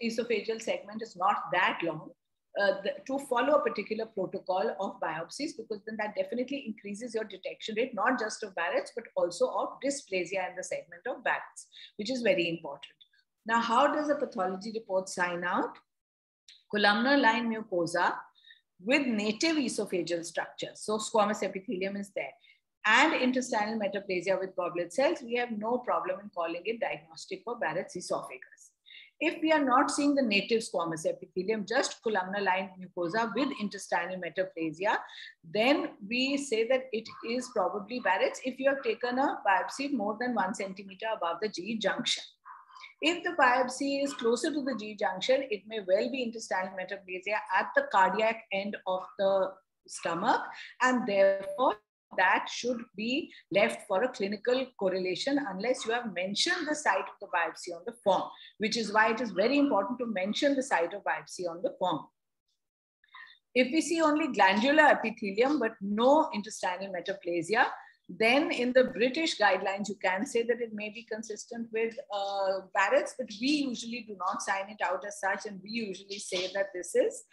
Speaker 2: esophageal segment is not that long, uh, the, to follow a particular protocol of biopsies because then that definitely increases your detection rate, not just of Barrett's, but also of dysplasia in the segment of Barrett's, which is very important. Now, how does a pathology report sign out? Columnar line mucosa with native esophageal structure. So squamous epithelium is there. And intestinal metaplasia with goblet cells, we have no problem in calling it diagnostic for Barrett's esophagus. If we are not seeing the native squamous epithelium, just columnar line mucosa with intestinal metaplasia, then we say that it is probably Barrett's if you have taken a biopsy more than one centimeter above the GE junction. If the biopsy is closer to the G junction, it may well be intestinal metaplasia at the cardiac end of the stomach, and therefore that should be left for a clinical correlation unless you have mentioned the site of the biopsy on the form, which is why it is very important to mention the site of biopsy on the form. If we see only glandular epithelium but no intestinal metaplasia, then in the British guidelines, you can say that it may be consistent with uh, Barrett's, but we usually do not sign it out as such. And we usually say that this is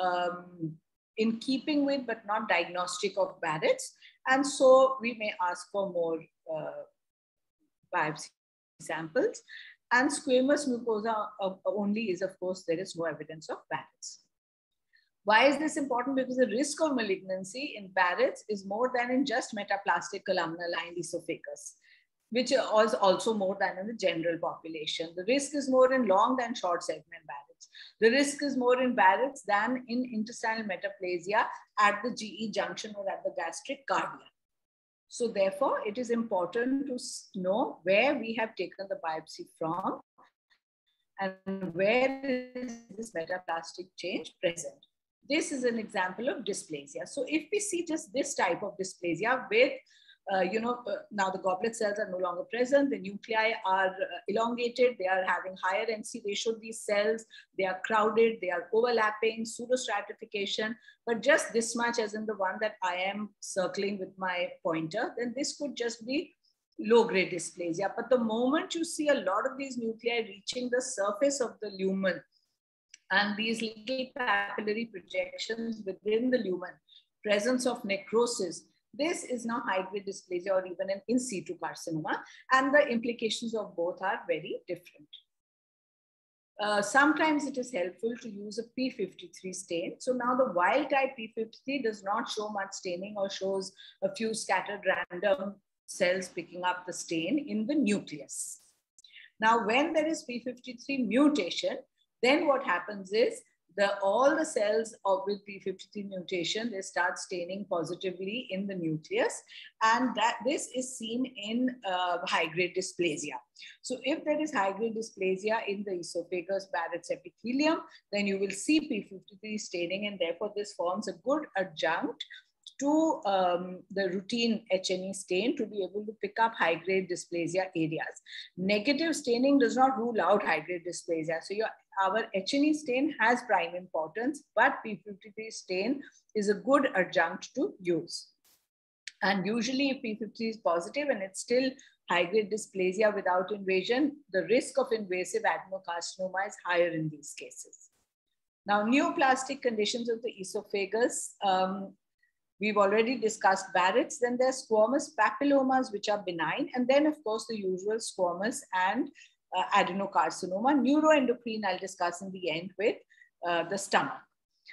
Speaker 2: um, in keeping with, but not diagnostic of Barrett's. And so we may ask for more uh, biopsy samples. And squamous mucosa only is, of course, there is no evidence of Barrett's. Why is this important? Because the risk of malignancy in Barrett's is more than in just metaplastic columnar line esophagus, which is also more than in the general population. The risk is more in long than short segment Barrett's. The risk is more in Barrett's than in intestinal metaplasia at the GE junction or at the gastric cardia. So therefore, it is important to know where we have taken the biopsy from and where is this metaplastic change present. This is an example of dysplasia. So if we see just this type of dysplasia with, uh, you know, uh, now the goblet cells are no longer present, the nuclei are uh, elongated, they are having higher NC ratio, these cells, they are crowded, they are overlapping, pseudostratification, but just this much as in the one that I am circling with my pointer, then this could just be low grade dysplasia. But the moment you see a lot of these nuclei reaching the surface of the lumen, and these little papillary projections within the lumen, presence of necrosis, this is now high-grade dysplasia or even an in situ carcinoma, and the implications of both are very different. Uh, sometimes it is helpful to use a P53 stain. So now the wild type P53 does not show much staining or shows a few scattered random cells picking up the stain in the nucleus. Now, when there is P53 mutation, then what happens is the all the cells of with P53 mutation, they start staining positively in the nucleus. And that this is seen in uh, high-grade dysplasia. So if there is high-grade dysplasia in the esophagus Barrett's epithelium, then you will see P53 staining and therefore this forms a good adjunct to um, the routine H&E stain to be able to pick up high-grade dysplasia areas. Negative staining does not rule out high-grade dysplasia. So your, our H&E stain has prime importance, but P53 stain is a good adjunct to use. And usually if P53 is positive and it's still high-grade dysplasia without invasion, the risk of invasive adenocarcinoma is higher in these cases. Now, neoplastic conditions of the esophagus um, We've already discussed Barrett's. Then there's squamous papillomas, which are benign. And then, of course, the usual squamous and uh, adenocarcinoma. Neuroendocrine, I'll discuss in the end with uh, the stomach.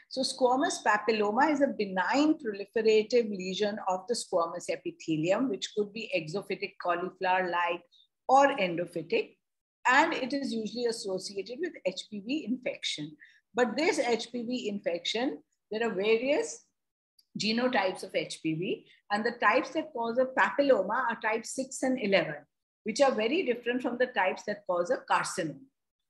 Speaker 2: So squamous papilloma is a benign proliferative lesion of the squamous epithelium, which could be exophytic cauliflower-like or endophytic. And it is usually associated with HPV infection. But this HPV infection, there are various genotypes of HPV. And the types that cause a papilloma are type 6 and 11, which are very different from the types that cause a carcinoma.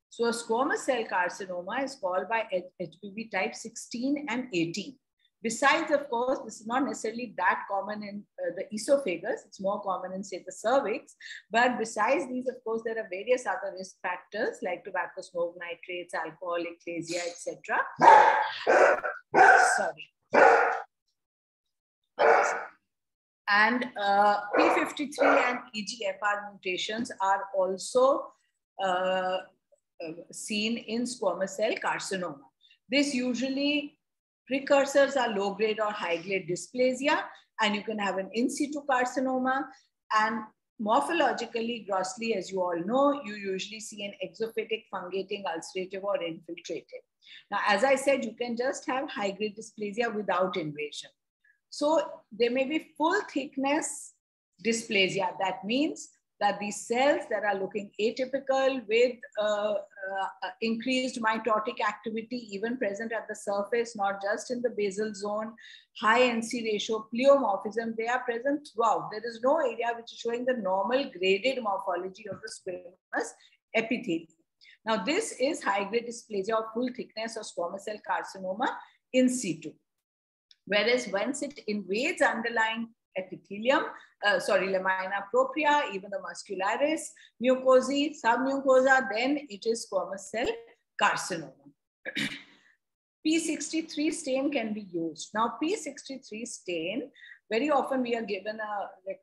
Speaker 2: So a squamous cell carcinoma is called by HPV type 16 and 18. Besides, of course, this is not necessarily that common in uh, the esophagus. It's more common in, say, the cervix. But besides these, of course, there are various other risk factors like tobacco smoke, nitrates, alcohol, achalasia, etc. Sorry. And uh, P53 and EGFR mutations are also uh, seen in squamous cell carcinoma. This usually precursors are low grade or high grade dysplasia, and you can have an in situ carcinoma. And morphologically, grossly, as you all know, you usually see an exophytic, fungating, ulcerative, or infiltrative. Now, as I said, you can just have high grade dysplasia without invasion. So there may be full thickness dysplasia. That means that these cells that are looking atypical with uh, uh, increased mitotic activity, even present at the surface, not just in the basal zone, high NC ratio, pleomorphism, they are present throughout. There is no area which is showing the normal graded morphology of the squamous epithelium. Now, this is high-grade dysplasia of full thickness or squamous cell carcinoma in situ. Whereas once it invades underlying epithelium, uh, sorry, lamina propria, even the muscularis, mucosae, submucosa, then it is squamous cell carcinoma. P63 stain can be used. Now, P63 stain very often we are given a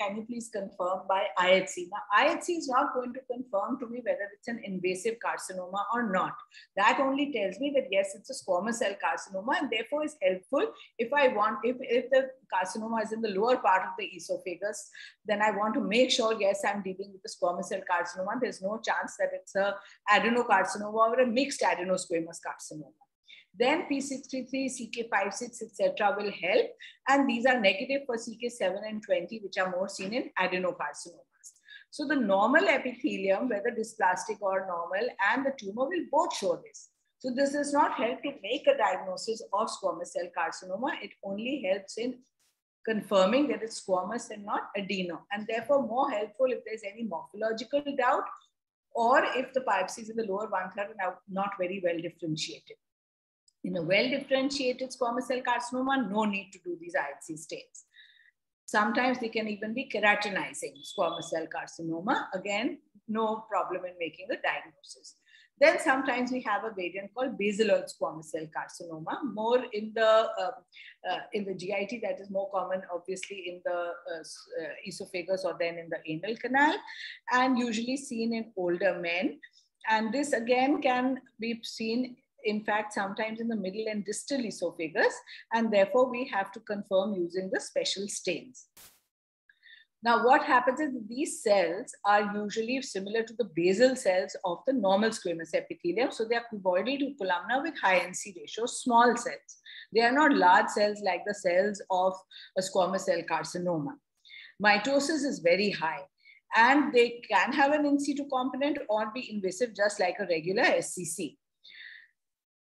Speaker 2: can you please confirm by IHC. Now, IHC is not going to confirm to me whether it's an invasive carcinoma or not. That only tells me that yes, it's a squamous cell carcinoma and therefore is helpful if I want, if, if the carcinoma is in the lower part of the esophagus, then I want to make sure, yes, I'm dealing with the squamous cell carcinoma. There's no chance that it's a adenocarcinoma or a mixed adenosquamous carcinoma then P63, CK56, etc. will help. And these are negative for CK7 and 20, which are more seen in adenocarcinomas. So the normal epithelium, whether dysplastic or normal, and the tumor will both show this. So this does not help to make a diagnosis of squamous cell carcinoma. It only helps in confirming that it's squamous and not adeno. And therefore more helpful if there's any morphological doubt or if the biopsies in the lower one third are not very well differentiated. In a well-differentiated squamous cell carcinoma, no need to do these IHC stains. Sometimes they can even be keratinizing squamous cell carcinoma. Again, no problem in making a diagnosis. Then sometimes we have a variant called basaloid squamous cell carcinoma, more in the uh, uh, in the GIT that is more common, obviously in the uh, uh, esophagus or then in the anal canal, and usually seen in older men. And this again can be seen in fact, sometimes in the middle and distal esophagus, and therefore we have to confirm using the special stains. Now, what happens is these cells are usually similar to the basal cells of the normal squamous epithelium. So they are cuboidal to columnar with high NC ratio, small cells. They are not large cells like the cells of a squamous cell carcinoma. Mitosis is very high and they can have an in situ component or be invasive just like a regular SCC.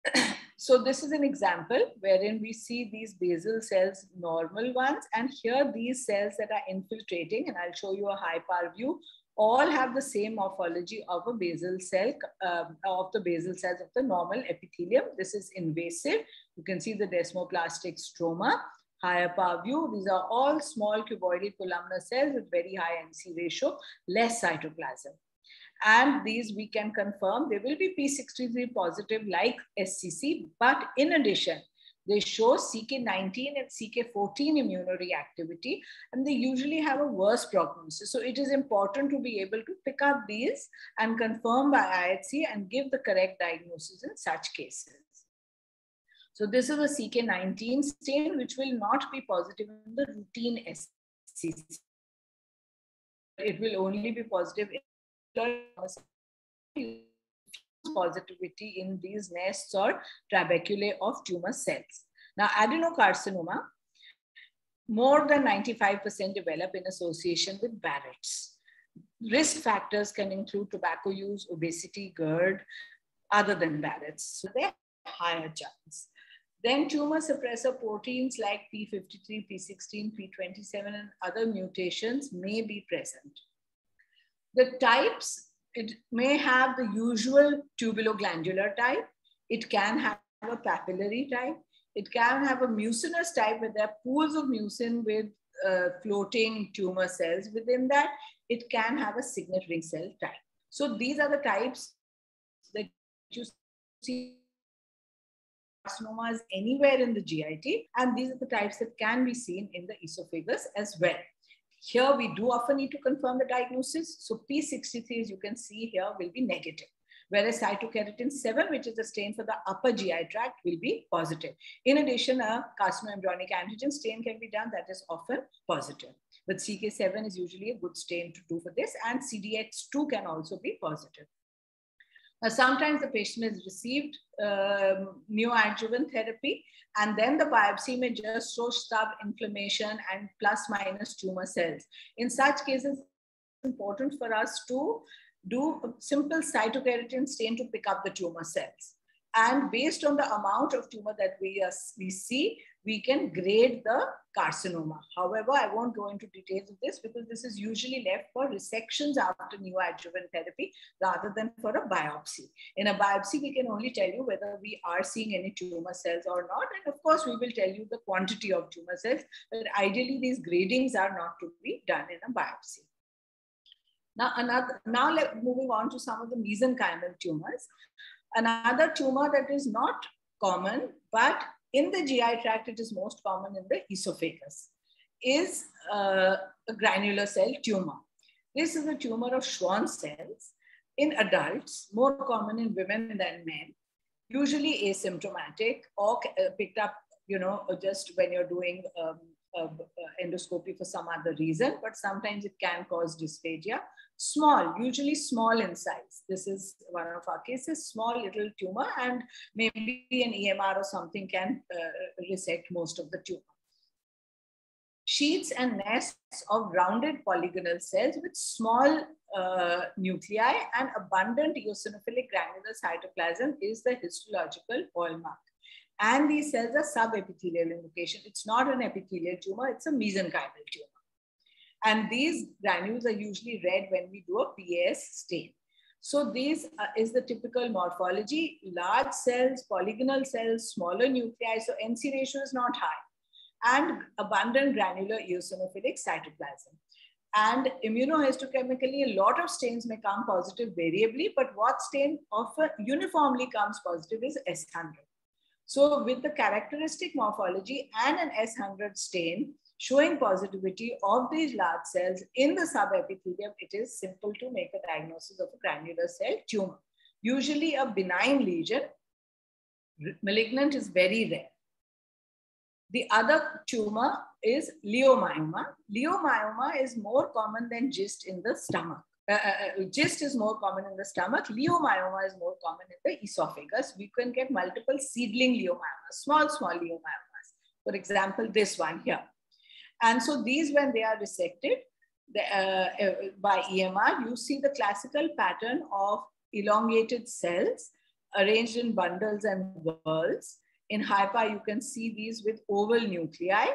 Speaker 2: so this is an example wherein we see these basal cells, normal ones, and here these cells that are infiltrating, and I'll show you a high power view, all have the same morphology of a basal cell, um, of the basal cells of the normal epithelium. This is invasive. You can see the desmoplastic stroma, higher power view. These are all small cuboidal columnar cells with very high NC ratio, less cytoplasm and these we can confirm they will be P63 positive like SCC, but in addition, they show CK19 and CK14 immunoreactivity, and they usually have a worse prognosis. So it is important to be able to pick up these and confirm by IHC and give the correct diagnosis in such cases. So this is a CK19 stain, which will not be positive in the routine SCC. It will only be positive positivity in these nests or trabeculae of tumor cells. Now, adenocarcinoma, more than 95% develop in association with Barrett's. Risk factors can include tobacco use, obesity, GERD, other than Barrett's. So they have higher chance. Then tumor suppressor proteins like P53, P16, P27, and other mutations may be present. The types, it may have the usual tubuloglandular type. It can have a papillary type. It can have a mucinous type where there are pools of mucin with uh, floating tumor cells within that. It can have a signet ring cell type. So these are the types that you see carcinomas anywhere in the GIT. And these are the types that can be seen in the esophagus as well. Here we do often need to confirm the diagnosis. So P63, as you can see here, will be negative whereas cytokeratin 7, which is a stain for the upper GI tract, will be positive. In addition, a carcinoembryonic antigen stain can be done that is often positive. But CK7 is usually a good stain to do for this, and CDX2 can also be positive. Now, sometimes the patient has received um, neoadjuvant therapy, and then the biopsy may just show stub inflammation and plus minus tumor cells. In such cases, it's important for us to do a simple cytokeratin stain to pick up the tumor cells. And based on the amount of tumor that we, uh, we see, we can grade the carcinoma. However, I won't go into details of this because this is usually left for resections after neoadjuvant therapy rather than for a biopsy. In a biopsy, we can only tell you whether we are seeing any tumor cells or not. And of course, we will tell you the quantity of tumor cells, but ideally these gradings are not to be done in a biopsy. Now, another, now let, moving on to some of the mesenchymal tumors. Another tumor that is not common, but in the GI tract, it is most common in the esophagus, is uh, a granular cell tumor. This is a tumor of Schwann cells in adults, more common in women than men, usually asymptomatic or uh, picked up, you know, just when you're doing um, uh, endoscopy for some other reason, but sometimes it can cause dysphagia. Small, usually small in size. This is one of our cases, small little tumor, and maybe an EMR or something can uh, resect most of the tumor. Sheets and nests of rounded polygonal cells with small uh, nuclei and abundant eosinophilic granular cytoplasm is the histological hallmark. And these cells are subepithelial location. It's not an epithelial tumor, it's a mesenchymal tumor. And these granules are usually red when we do a PAS stain. So this uh, is the typical morphology, large cells, polygonal cells, smaller nuclei. So NC ratio is not high and abundant granular eosinophilic cytoplasm. And immunohistochemically, a lot of stains may come positive variably, but what stain often uniformly comes positive is S100. So with the characteristic morphology and an S100 stain showing positivity of these large cells in the subepithelium, it is simple to make a diagnosis of a granular cell tumor. Usually a benign lesion, malignant is very rare. The other tumor is leiomyoma. Leiomyoma is more common than GIST in the stomach uh, uh, GIST is more common in the stomach. Leiomyoma is more common in the esophagus. We can get multiple seedling leiomyomas, small, small leiomyomas. For example, this one here. And so these, when they are resected the, uh, uh by EMR, you see the classical pattern of elongated cells arranged in bundles and whorls. In hyper, you can see these with oval nuclei.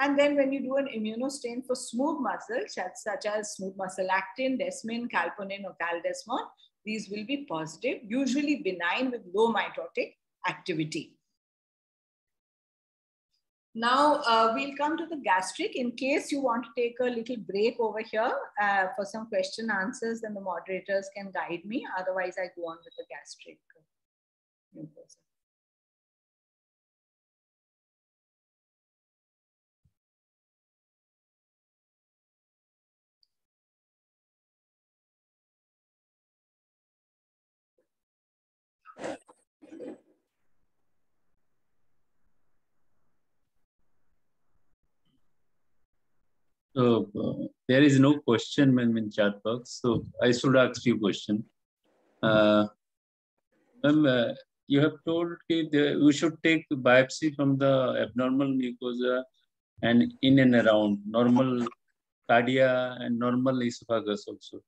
Speaker 2: And then when you do an immunostain for smooth muscles, such as smooth muscle actin, desmin, calponin, or caldesmon, these will be positive, usually benign with low mitotic activity. Now uh, we'll come to the gastric. In case you want to take a little break over here uh, for some question answers, then the moderators can guide me. Otherwise, I go on with the gastric.
Speaker 3: So uh, there is no question when in chat box. So I should ask you question. Uh, um, uh, you have told that we should take biopsy from the abnormal mucosa and in and around normal cardia and normal esophagus also.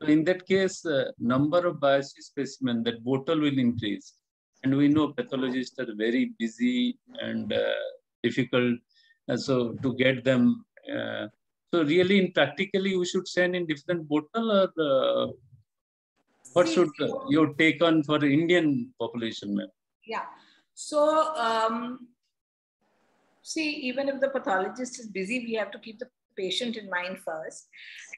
Speaker 3: So in that case, uh, number of biopsy specimen that bottle will increase. And we know pathologists are very busy and uh, difficult. And so to get them uh, so really, in practically, we should send in different bottle or uh, what should uh, you take on for Indian population, ma'am?
Speaker 2: Yeah. So um, see, even if the pathologist is busy, we have to keep the patient in mind first.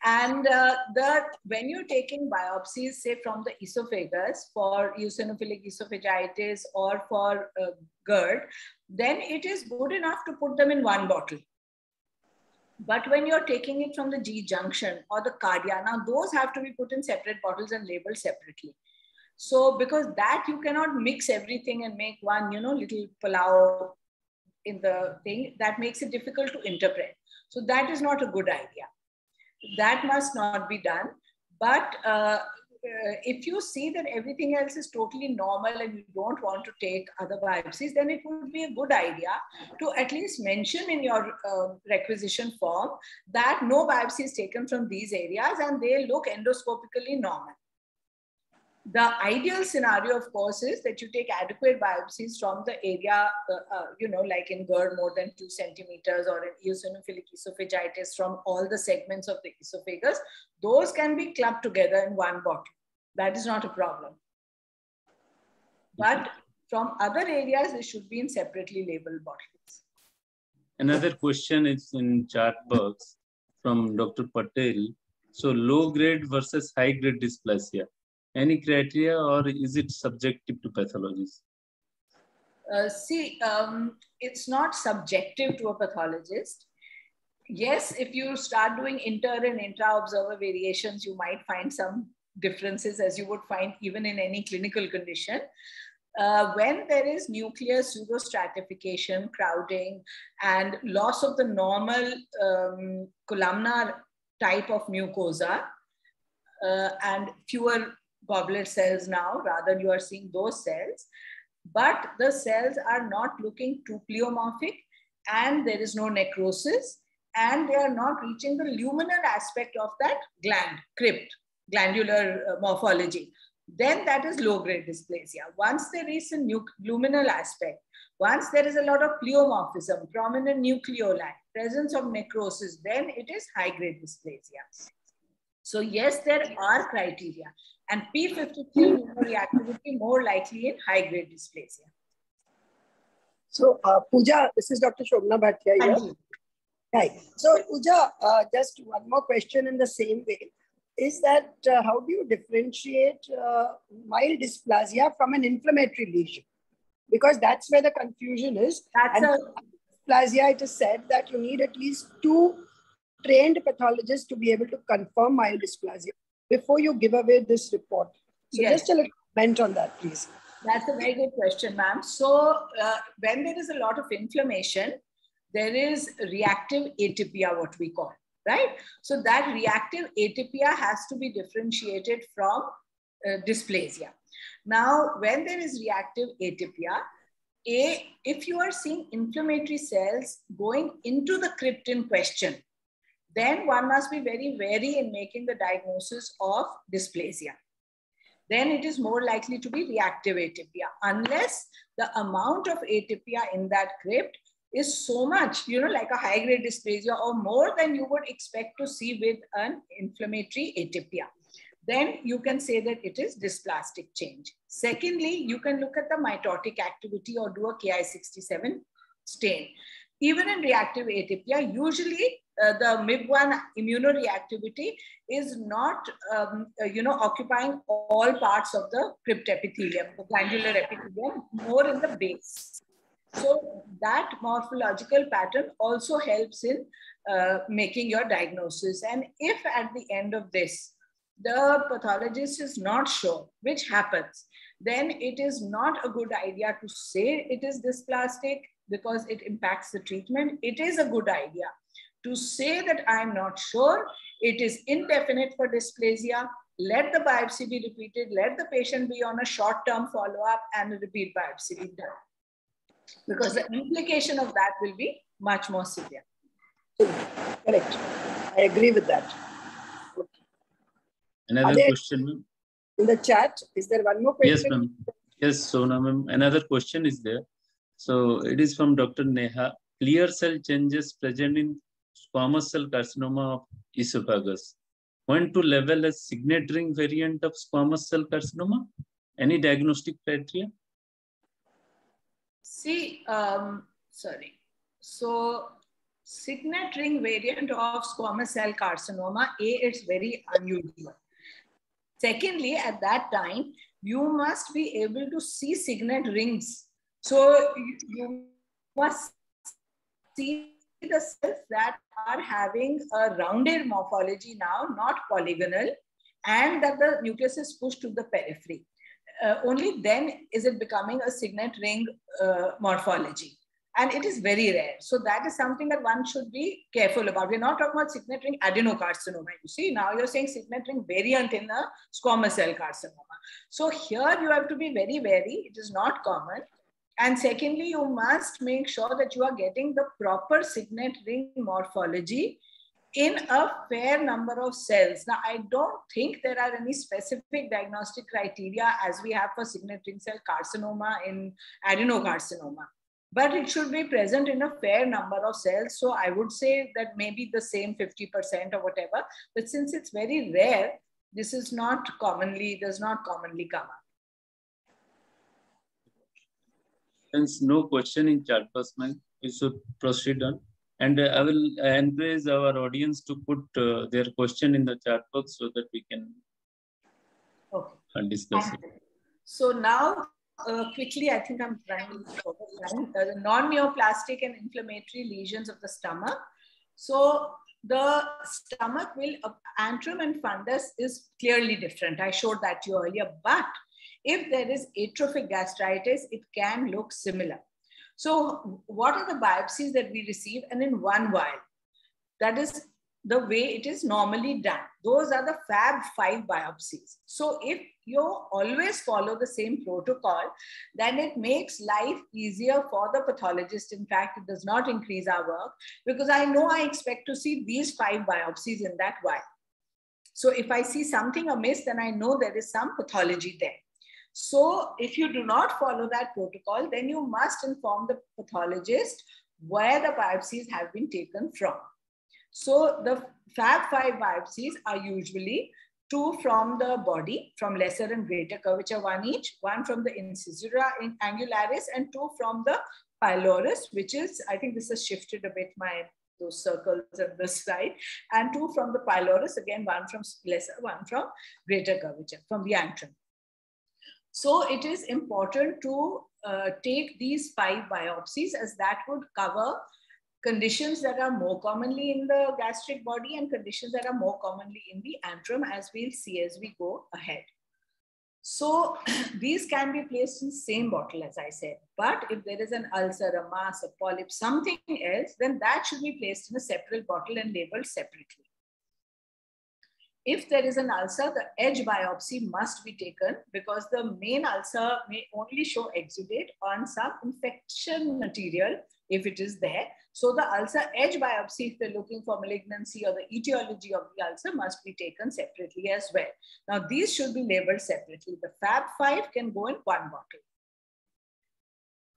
Speaker 2: And uh, the when you're taking biopsies, say from the esophagus for eosinophilic esophagitis or for uh, GERD, then it is good enough to put them in one bottle. But when you're taking it from the G junction or the cardia, now those have to be put in separate bottles and labeled separately. So because that you cannot mix everything and make one, you know, little palau in the thing, that makes it difficult to interpret. So that is not a good idea. That must not be done. But uh, uh, if you see that everything else is totally normal and you don't want to take other biopsies, then it would be a good idea to at least mention in your uh, requisition form that no biopsy is taken from these areas and they look endoscopically normal. The ideal scenario, of course, is that you take adequate biopsies from the area, uh, uh, you know, like in GERD more than two centimeters or in eosinophilic esophagitis from all the segments of the esophagus. Those can be clubbed together in one bottle. That is not a problem. But from other areas, they should be in separately labeled bottles.
Speaker 3: Another question is in chart box from Dr. Patel. So low grade versus high grade dysplasia any criteria or is it subjective to pathologists?
Speaker 2: Uh, see, um, it's not subjective to a pathologist. Yes, if you start doing inter and intra observer variations, you might find some differences as you would find even in any clinical condition. Uh, when there is nuclear pseudostratification, crowding, and loss of the normal um, columnar type of mucosa, uh, and fewer goblet cells now, rather you are seeing those cells, but the cells are not looking too pleomorphic and there is no necrosis and they are not reaching the luminal aspect of that gland, crypt, glandular uh, morphology. Then that is low grade dysplasia. Once there is a luminal aspect, once there is a lot of pleomorphism, prominent nucleoli, presence of necrosis, then it is high grade dysplasia. So yes, there are criteria and P53 reactivity more likely in high grade dysplasia.
Speaker 4: So, uh, Pooja, this is Dr. Shobna Bhatia here. Hi. So, Pooja, uh, just one more question in the same way. Is that uh, how do you differentiate uh, mild dysplasia from an inflammatory lesion? Because that's where the confusion is. That's and a... dysplasia, it is said that you need at least two trained pathologists to be able to confirm mild dysplasia before you give away this report. So yes. just a little comment on that, please.
Speaker 2: That's a very good question, ma'am. So uh, when there is a lot of inflammation, there is reactive atypia, what we call, right? So that reactive atypia has to be differentiated from uh, dysplasia. Now, when there is reactive atypia, a, if you are seeing inflammatory cells going into the crypt in question, then one must be very wary in making the diagnosis of dysplasia. Then it is more likely to be reactive atypia, unless the amount of atypia in that crypt is so much, you know, like a high grade dysplasia or more than you would expect to see with an inflammatory atypia. Then you can say that it is dysplastic change. Secondly, you can look at the mitotic activity or do a Ki67 stain. Even in reactive atypia, usually uh, the MIB1 immunoreactivity is not, um, uh, you know, occupying all parts of the crypt epithelium, the glandular epithelium, more in the base. So that morphological pattern also helps in uh, making your diagnosis. And if at the end of this, the pathologist is not sure, which happens, then it is not a good idea to say it is dysplastic because it impacts the treatment. It is a good idea To say that I'm not sure, it is indefinite for dysplasia. Let the biopsy be repeated. Let the patient be on a short-term follow-up and a repeat biopsy be done. Because the implication of that will be much more severe.
Speaker 4: Correct. I agree with that.
Speaker 3: Okay. Another there, question,
Speaker 4: In the chat, is there one more question?
Speaker 3: Yes, ma'am. Yes, Sona ma'am. Another question is there. So it is from Dr. Neha. Clear cell changes present in squamous cell carcinoma of esophagus. Point to level as signet ring variant of squamous cell carcinoma? Any diagnostic criteria?
Speaker 2: See, um, sorry. So signet ring variant of squamous cell carcinoma, A, it's very unusual. Secondly, at that time, you must be able to see signet rings. So you must see the cells that are having a rounded morphology now, not polygonal, and that the nucleus is pushed to the periphery. Uh, only then is it becoming a signet ring uh, morphology. And it is very rare. So that is something that one should be careful about. We're not talking about signet ring adenocarcinoma. You see, now you're saying signet ring variant in a squamous cell carcinoma. So here you have to be very wary. It is not common. And secondly, you must make sure that you are getting the proper signet ring morphology in a fair number of cells. Now, I don't think there are any specific diagnostic criteria as we have for signet ring cell carcinoma in adenocarcinoma, but it should be present in a fair number of cells. So I would say that maybe the same 50% or whatever, but since it's very rare, this is not commonly, does not commonly come up.
Speaker 3: Since no question in chat box, man. we should proceed on. And uh, I will encourage our audience to put uh, their question in the chat box so that we can okay. Uh, discuss it.
Speaker 2: So now, uh, quickly, I think I'm trying to uh, the non-neoplastic and inflammatory lesions of the stomach. So the stomach will, uh, antrum and fundus is clearly different. I showed that to you earlier, but if there is atrophic gastritis, it can look similar. So what are the biopsies that we receive? And in one vial, that is the way it is normally done. Those are the FAB 5 biopsies. So if you always follow the same protocol, then it makes life easier for the pathologist. In fact, it does not increase our work because I know I expect to see these five biopsies in that vial. So if I see something amiss, then I know there is some pathology there. So if you do not follow that protocol, then you must inform the pathologist where the biopsies have been taken from. So the FAB5 biopsies are usually two from the body, from lesser and greater curvature, one each, one from the incisura in angularis and two from the pylorus, which is, I think this has shifted a bit my those circles on this side, and two from the pylorus, again, one from lesser, one from greater curvature, from the antrum. So it is important to uh, take these five biopsies as that would cover conditions that are more commonly in the gastric body and conditions that are more commonly in the antrum as we'll see as we go ahead. So these can be placed in the same bottle as I said, but if there is an ulcer, a mass, a polyp, something else, then that should be placed in a separate bottle and labeled separately. If there is an ulcer, the edge biopsy must be taken because the main ulcer may only show exudate on some infection material if it is there. So the ulcer edge biopsy, if they're looking for malignancy or the etiology of the ulcer must be taken separately as well. Now these should be labeled separately. The FAB5 can go in one bottle.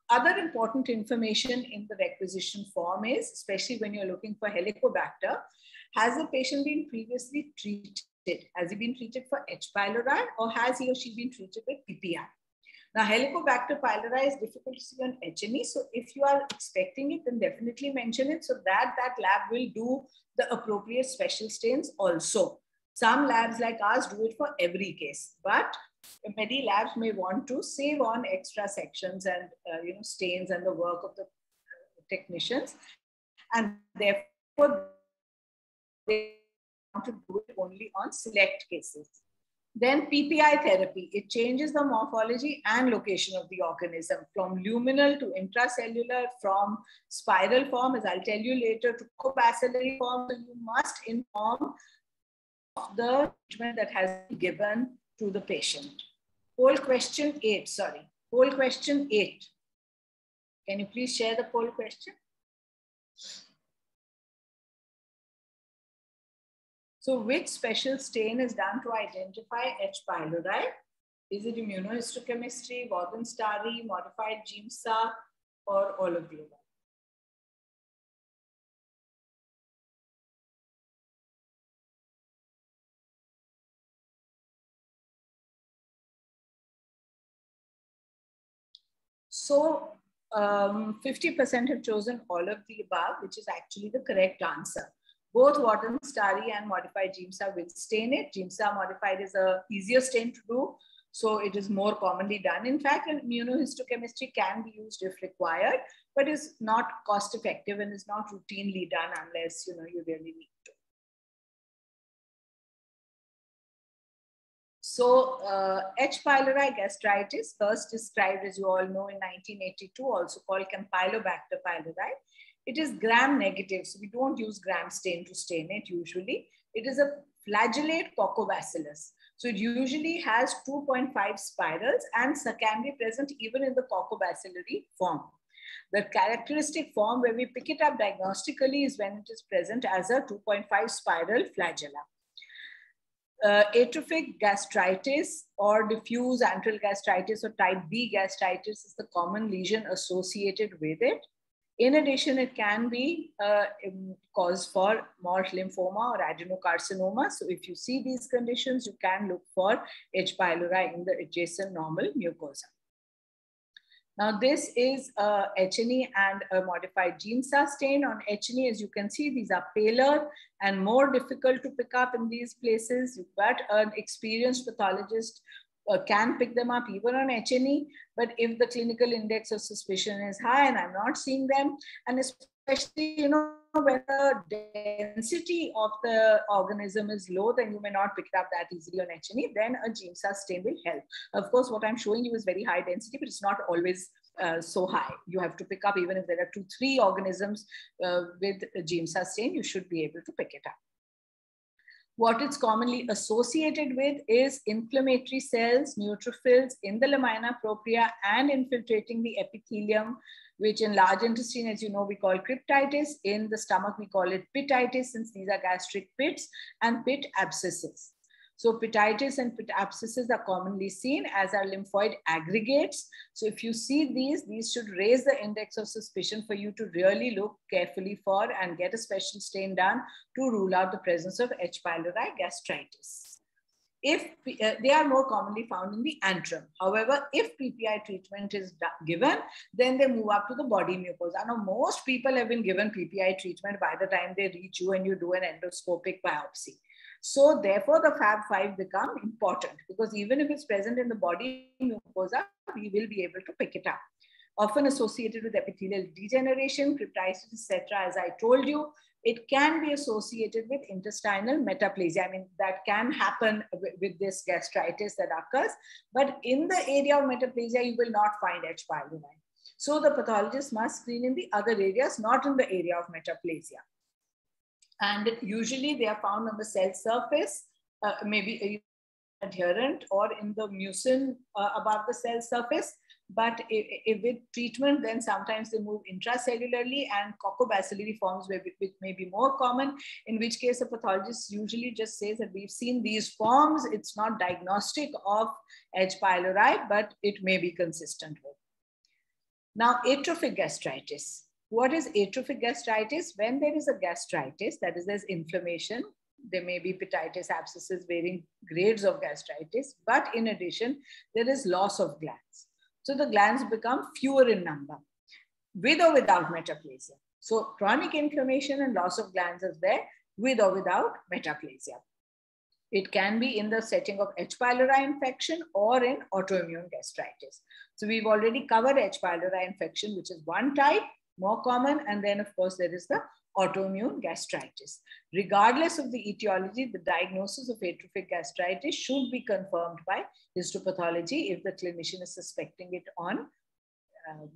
Speaker 2: Other important information in the requisition form is, especially when you're looking for Helicobacter, has the patient been previously treated? Has he been treated for H. pylori or has he or she been treated with PPI? Now, Helicobacter pylori is difficult to see on H&E. So if you are expecting it, then definitely mention it so that that lab will do the appropriate special stains also. Some labs like ours do it for every case, but many labs may want to save on extra sections and uh, you know stains and the work of the technicians. And therefore, they want to do it only on select cases. Then PPI therapy, it changes the morphology and location of the organism from luminal to intracellular, from spiral form, as I'll tell you later, to coccobacillary form. So you must inform the treatment that has been given to the patient. Poll question eight, sorry. Poll question eight. Can you please share the poll question? So which special stain is done to identify H. pylori? Is it immunohistochemistry, Warthin-Starry, modified Giemsa, or all of the above? So 50% um, have chosen all of the above, which is actually the correct answer. Both Warthin-Starry and modified Giemsa will stain it. Giemsa modified is a easier stain to do, so it is more commonly done. In fact, immunohistochemistry can be used if required, but is not cost effective and is not routinely done unless you know you really need to. So uh, H. pylori gastritis, first described as you all know in 1982, also called Campylobacter pylori. It is gram negative, so we don't use gram stain to stain it usually. It is a flagellate coccobacillus. So it usually has 2.5 spirals and can be present even in the coccobacillary form. The characteristic form where we pick it up diagnostically is when it is present as a 2.5 spiral flagella uh, atrophic gastritis or diffuse antral gastritis or type B gastritis is the common lesion associated with it. In addition, it can be uh, cause for MALT lymphoma or adenocarcinoma. So if you see these conditions, you can look for H. pylori in the adjacent normal mucosa. Now this is a H&E and a modified Giemsa stain. On H&E, as you can see, these are paler and more difficult to pick up in these places, but an experienced pathologist uh, can pick them up even on H&E. But if the clinical index of suspicion is high and I'm not seeing them, and especially, you know, when the density of the organism is low, then you may not pick it up that easily on H&E, then a Giemsa stain will help. Of course, what I'm showing you is very high density, but it's not always uh, so high. You have to pick up, even if there are two, three organisms uh, with Giemsa stain, you should be able to pick it up. What it's commonly associated with is inflammatory cells, neutrophils in the lamina propria and infiltrating the epithelium which in large intestine, as you know, we call cryptitis. In the stomach, we call it pititis, since these are gastric pits and pit abscesses. So pititis and pit abscesses are commonly seen as are lymphoid aggregates. So if you see these, these should raise the index of suspicion for you to really look carefully for and get a special stain done to rule out the presence of H. pylori gastritis if uh, they are more commonly found in the antrum. However, if PPI treatment is given, then they move up to the body mucosa. Now, most people have been given PPI treatment by the time they reach you and you do an endoscopic biopsy. So therefore, the Fab5 become important because even if it's present in the body mucosa, we will be able to pick it up. Often associated with epithelial degeneration, cryptitis, etc. As I told you, it can be associated with intestinal metaplasia. I mean, that can happen with this gastritis that occurs, but in the area of metaplasia, you will not find H. pylori. So the pathologist must screen in the other areas, not in the area of metaplasia. And usually they are found on the cell surface, uh, maybe adherent or in the mucin uh, above the cell surface. But if, if with treatment, then sometimes they move intracellularly and coccobacillary forms which may be more common, in which case a pathologist usually just says that we've seen these forms. It's not diagnostic of H. pylori, but it may be consistent with. Now, atrophic gastritis. What is atrophic gastritis? When there is a gastritis, that is, there's inflammation, there may be pititis, abscesses, varying grades of gastritis, but in addition, there is loss of glands. So the glands become fewer in number, with or without metaplasia. So chronic inflammation and loss of glands is there with or without metaplasia. It can be in the setting of H. pylori infection or in autoimmune gastritis. So we've already covered H. pylori infection, which is one type, more common. And then of course there is the autoimmune gastritis. Regardless of the etiology, the diagnosis of atrophic gastritis should be confirmed by histopathology if the clinician is suspecting it on um,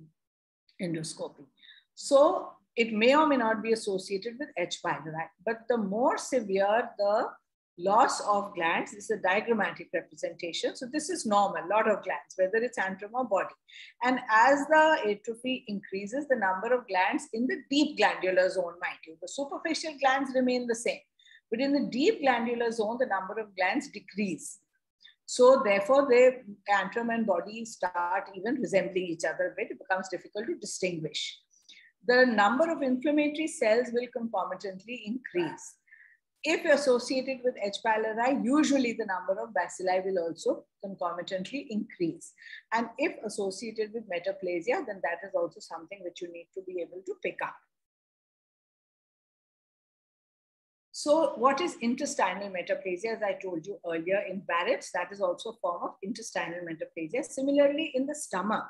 Speaker 2: endoscopy. So it may or may not be associated with H. pylori, but the more severe the loss of glands this is a diagrammatic representation. So this is normal, lot of glands, whether it's antrum or body. And as the atrophy increases, the number of glands in the deep glandular zone, mind you, the superficial glands remain the same. But in the deep glandular zone, the number of glands decrease. So therefore, the antrum and body start even resembling each other a bit. It becomes difficult to distinguish. The number of inflammatory cells will concomitantly increase. If associated with H. pylori, usually the number of bacilli will also concomitantly increase. And if associated with metaplasia, then that is also something which you need to be able to pick up. So what is intestinal metaplasia? As I told you earlier in Barrett's, that is also a form of intestinal metaplasia. Similarly, in the stomach,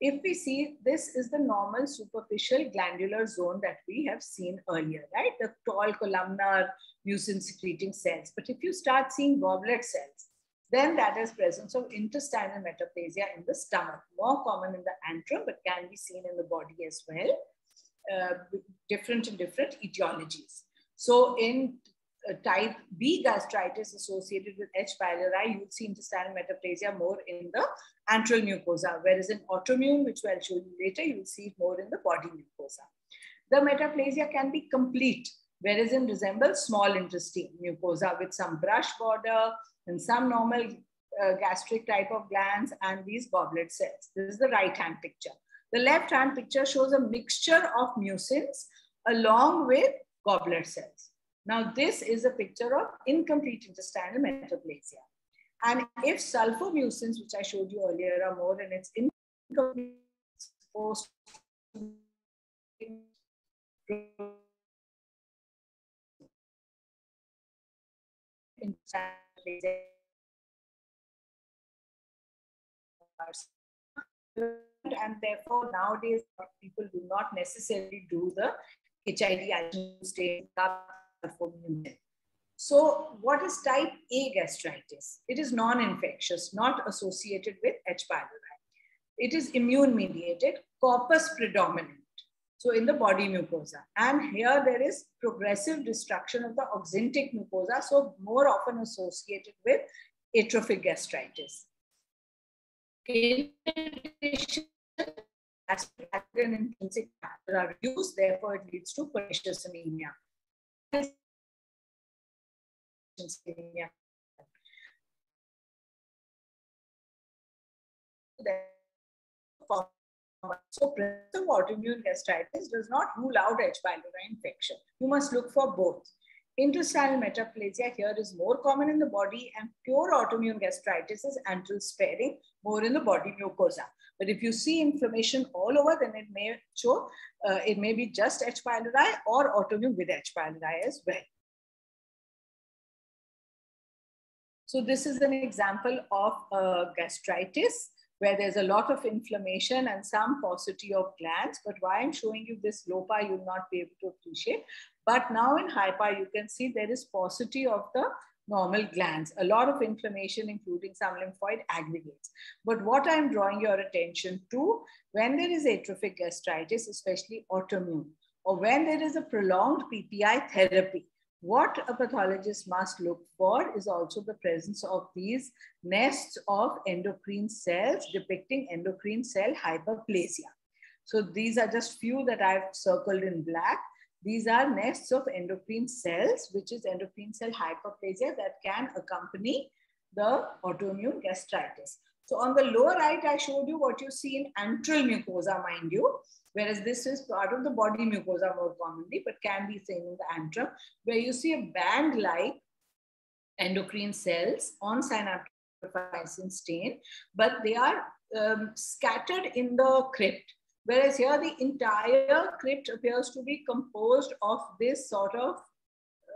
Speaker 2: if we see this is the normal superficial glandular zone that we have seen earlier, right? The tall columnar mucin secreting cells. But if you start seeing goblet cells, then that is presence of intestinal metaplasia in the stomach, more common in the antrum, but can be seen in the body as well, uh, different in different etiologies. So in type B gastritis associated with H. pylori, you would see intestinal metaplasia more in the antral mucosa, whereas in autoimmune, which I'll show you later, you will see it more in the body mucosa. The metaplasia can be complete, whereas it resembles small intestine mucosa with some brush border and some normal uh, gastric type of glands and these goblet cells. This is the right hand picture. The left hand picture shows a mixture of mucins along with goblet cells. Now, this is a picture of incomplete intestinal metaplasia. And if sulfomucins, which I showed you earlier, are more and it's incomplete post and therefore nowadays people do not necessarily do the HID so what is type A gastritis? It is non-infectious, not associated with H. pylori. It is immune mediated, corpus predominant. So in the body mucosa. And here there is progressive destruction of the oxyntic mucosa, so more often associated with atrophic gastritis. Intrinsic factor are reduced, therefore it leads to pernicious anemia. So presence of autoimmune gastritis does not rule out H. pylori infection. You must look for both. Intestinal metaplasia here is more common in the body and pure autoimmune gastritis is antral sparing, more in the body mucosa. But if you see inflammation all over, then it may show, uh, it may be just H. pylori or autoimmune with H. pylori as well. So this is an example of uh, gastritis where there's a lot of inflammation and some paucity of glands. But why I'm showing you this LOPA, you'll not be able to appreciate. But now in hyper, you can see there is paucity of the normal glands, a lot of inflammation, including some lymphoid aggregates. But what I'm drawing your attention to, when there is atrophic gastritis, especially autoimmune, or when there is a prolonged PPI therapy, what a pathologist must look for is also the presence of these nests of endocrine cells depicting endocrine cell hyperplasia. So these are just few that I've circled in black. These are nests of endocrine cells, which is endocrine cell hyperplasia that can accompany the autoimmune gastritis. So on the lower right, I showed you what you see in antral mucosa, mind you, whereas this is part of the body mucosa more commonly, but can be seen in the antrum, where you see a band-like endocrine cells on synaptophysin stain, but they are um, scattered in the crypt. Whereas here the entire crypt appears to be composed of this sort of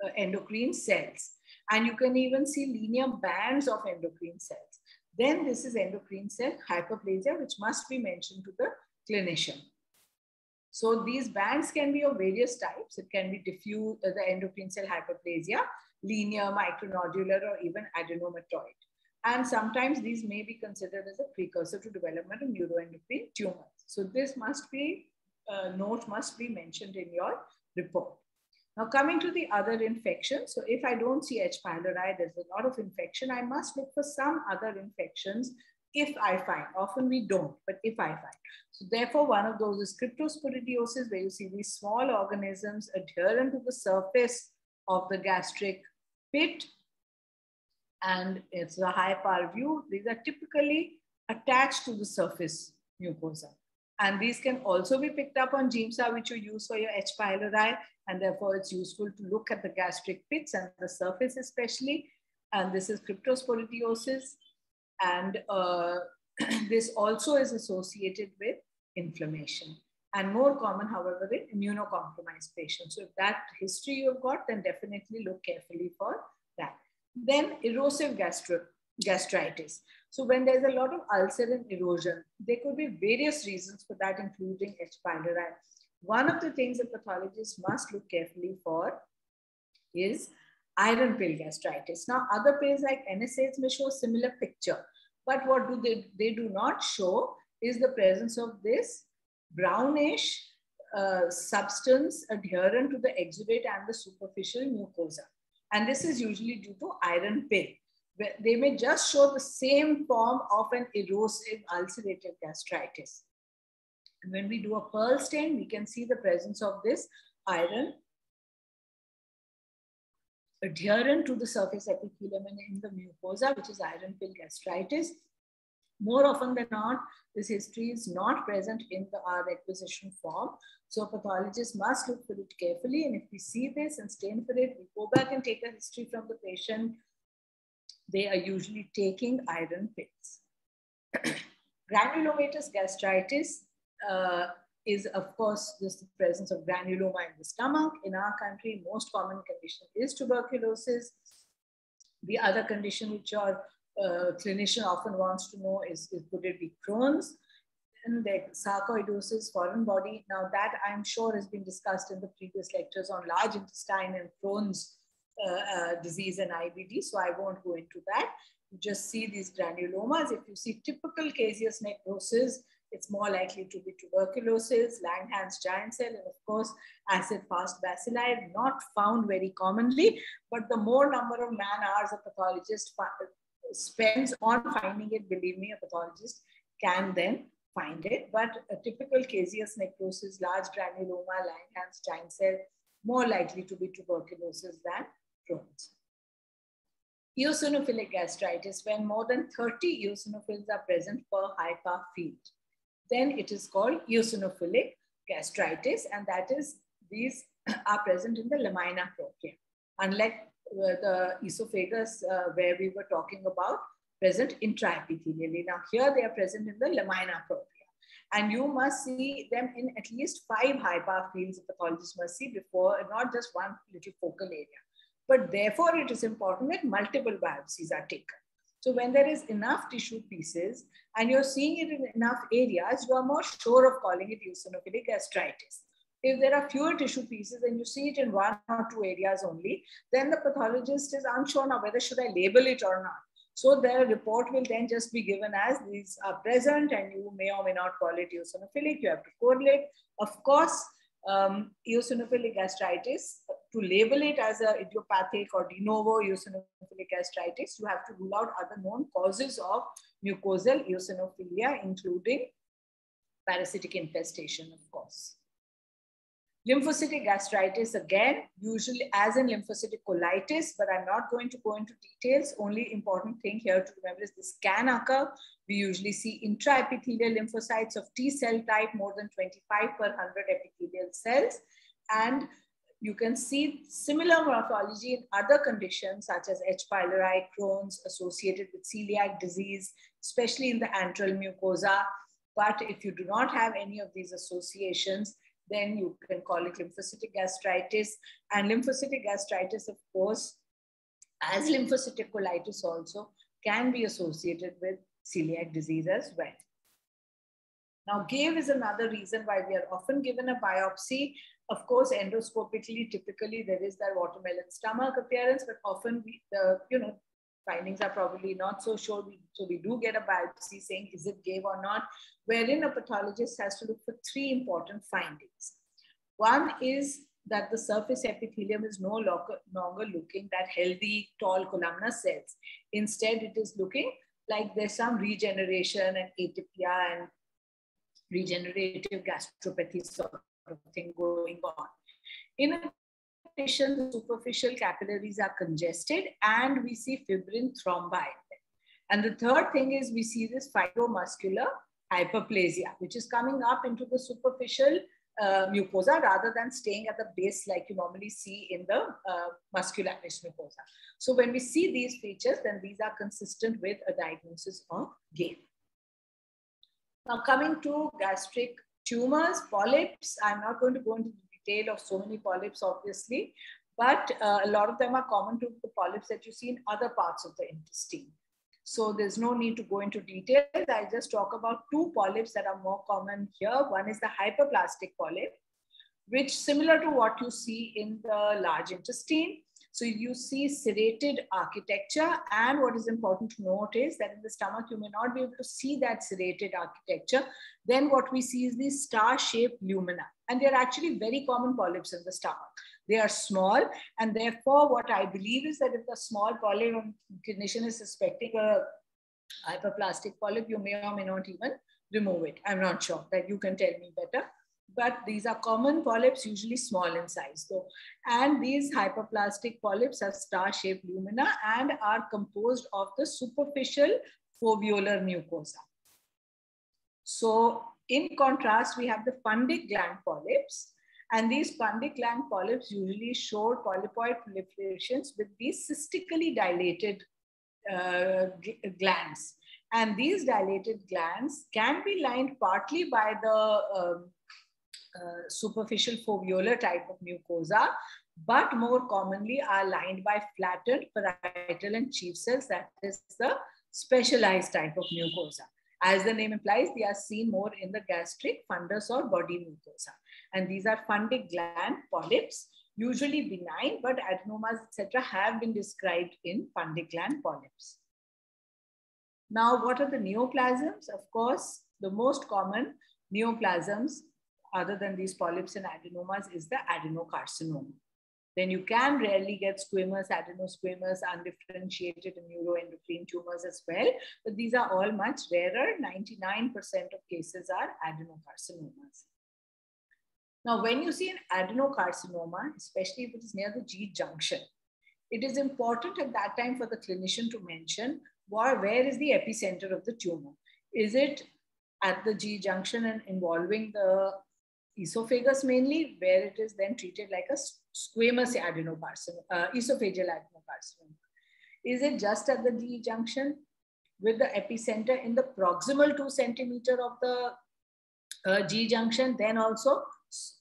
Speaker 2: uh, endocrine cells. And you can even see linear bands of endocrine cells. Then this is endocrine cell hyperplasia, which must be mentioned to the clinician. So these bands can be of various types. It can be diffuse, uh, the endocrine cell hyperplasia, linear, micronodular, or even adenomatoid. And sometimes these may be considered as a precursor to development of neuroendocrine tumors. So this must be, uh, note must be mentioned in your report. Now coming to the other infections. So if I don't see H. pylori, there's a lot of infection, I must look for some other infections if I find. Often we don't, but if I find. So therefore, one of those is cryptosporidiosis, where you see these small organisms adherent to the surface of the gastric pit. And it's a high power view. These are typically attached to the surface mucosa. And these can also be picked up on Giemsa, which you use for your H. pylori. And therefore, it's useful to look at the gastric pits and the surface especially. And this is cryptosporidiosis. And uh, this also is associated with inflammation and more common, however, in immunocompromised patients. So if that history you've got, then definitely look carefully for that. Then erosive gastro gastritis. So when there's a lot of ulcer and erosion, there could be various reasons for that, including H. pylori. One of the things that pathologists must look carefully for is iron pill gastritis. Now, other pills like NSAIDs may show a similar picture, but what do they, they do not show is the presence of this brownish uh, substance adherent to the exudate and the superficial mucosa. And this is usually due to iron pill. They may just show the same form of an erosive ulcerative gastritis. When we do a Perls stain, we can see the presence of this iron adherent to the surface epithelium and in the mucosa, which is iron pill gastritis. More often than not, this history is not present in the R requisition form. So pathologists must look for it carefully. And if we see this and stain for it, we go back and take a history from the patient. They are usually taking iron pills. Granulomatous gastritis uh, is of course just the presence of granuloma in the stomach. In our country, most common condition is tuberculosis. The other condition which your uh, clinician often wants to know is, is could it be Crohn's? And the sarcoidosis, foreign body. Now that I'm sure has been discussed in the previous lectures on large intestine and Crohn's Uh, uh, disease and IBD. So I won't go into that. You just see these granulomas. If you see typical caseous necrosis, it's more likely to be tuberculosis, Langerhans giant cell, and of course, acid fast bacilli, not found very commonly, but the more number of man hours a pathologist spends on finding it, believe me, a pathologist can then find it. But a typical caseous necrosis, large granuloma, Langerhans giant cell, more likely to be tuberculosis than Crohn's. Eosinophilic gastritis, when more than 30 eosinophils are present per high power field then it is called eosinophilic gastritis, and that is these are present in the lamina propria. Unlike uh, the esophagus uh, where we were talking about present intraepithelially. Now here they are present in the lamina propria. And you must see them in at least five high power fields the pathologist must see before, not just one little focal area. But therefore, it is important that multiple biopsies are taken. So when there is enough tissue pieces and you're seeing it in enough areas, you are more sure of calling it eosinophilic gastritis. If there are fewer tissue pieces and you see it in one or two areas only, then the pathologist is unsure now whether should I label it or not. So the report will then just be given as these are present and you may or may not call it eosinophilic. You have to correlate. Of course, um, eosinophilic gastritis, to label it as a idiopathic or de novo eosinophilic gastritis, you have to rule out other known causes of mucosal eosinophilia, including parasitic infestation, of course. Lymphocytic gastritis, again, usually as in lymphocytic colitis, but I'm not going to go into details. Only important thing here to remember is this can occur. We usually see intraepithelial lymphocytes of T cell type, more than 25 per 100 epithelial cells. And you can see similar morphology in other conditions such as H. pylori, Crohn's associated with celiac disease, especially in the antral mucosa. But if you do not have any of these associations, then you can call it lymphocytic gastritis. And lymphocytic gastritis, of course, as lymphocytic colitis also, can be associated with celiac disease as well. Now, GAVE is another reason why we are often given a biopsy. Of course, endoscopically, typically there is that watermelon stomach appearance, but often we, the you know findings are probably not so sure. We, so we do get a biopsy saying is it GAVE or not, wherein a pathologist has to look for three important findings. One is that the surface epithelium is no longer looking that healthy, tall columnar cells. Instead, it is looking like there's some regeneration and atypia and regenerative gastropathy sort thing going on. In addition, superficial capillaries are congested and we see fibrin thrombi. And the third thing is we see this fibromuscular hyperplasia, which is coming up into the superficial uh, mucosa rather than staying at the base like you normally see in the uh, muscularis mucosa. So when we see these features, then these are consistent with a diagnosis of GAVE. Now coming to gastric tumors, polyps, I'm not going to go into the detail of so many polyps, obviously, but uh, a lot of them are common to the polyps that you see in other parts of the intestine. So there's no need to go into details. I just talk about two polyps that are more common here. One is the hyperplastic polyp, which similar to what you see in the large intestine. So you see serrated architecture. And what is important to note is that in the stomach, you may not be able to see that serrated architecture. Then what we see is these star-shaped lumina. And they're actually very common polyps in the stomach. They are small. And therefore, what I believe is that if the small polyp clinician is suspecting a hyperplastic polyp, you may or may not even remove it. I'm not sure that you can tell me better. But these are common polyps, usually small in size. So, and these hyperplastic polyps have star-shaped lumina and are composed of the superficial foveolar mucosa. So in contrast, we have the fundic gland polyps, and these fundic gland polyps usually show polypoid proliferations with these cystically dilated uh, glands. And these dilated glands can be lined partly by the um, uh, superficial foveolar type of mucosa, but more commonly are lined by flattened parietal and chief cells, that is the specialized type of mucosa. As the name implies, they are seen more in the gastric, fundus, or body mucosa. And these are fundic gland polyps, usually benign, but adenomas, etc., have been described in fundic gland polyps. Now, what are the neoplasms? Of course, the most common neoplasms, other than these polyps and adenomas, is the adenocarcinoma. Then you can rarely get squamous, adenosquamous, undifferentiated neuroendocrine tumors as well. But these are all much rarer. 99% of cases are adenocarcinomas. Now, when you see an adenocarcinoma, especially if it is near the G junction, it is important at that time for the clinician to mention where, where is the epicenter of the tumor. Is it at the G junction and involving the esophagus mainly, where it is then treated like a squamous adenocarcinoma, uh, esophageal adenocarcinoma? Is it just at the G junction with the epicenter in the proximal two centimeter of the uh, G junction, then also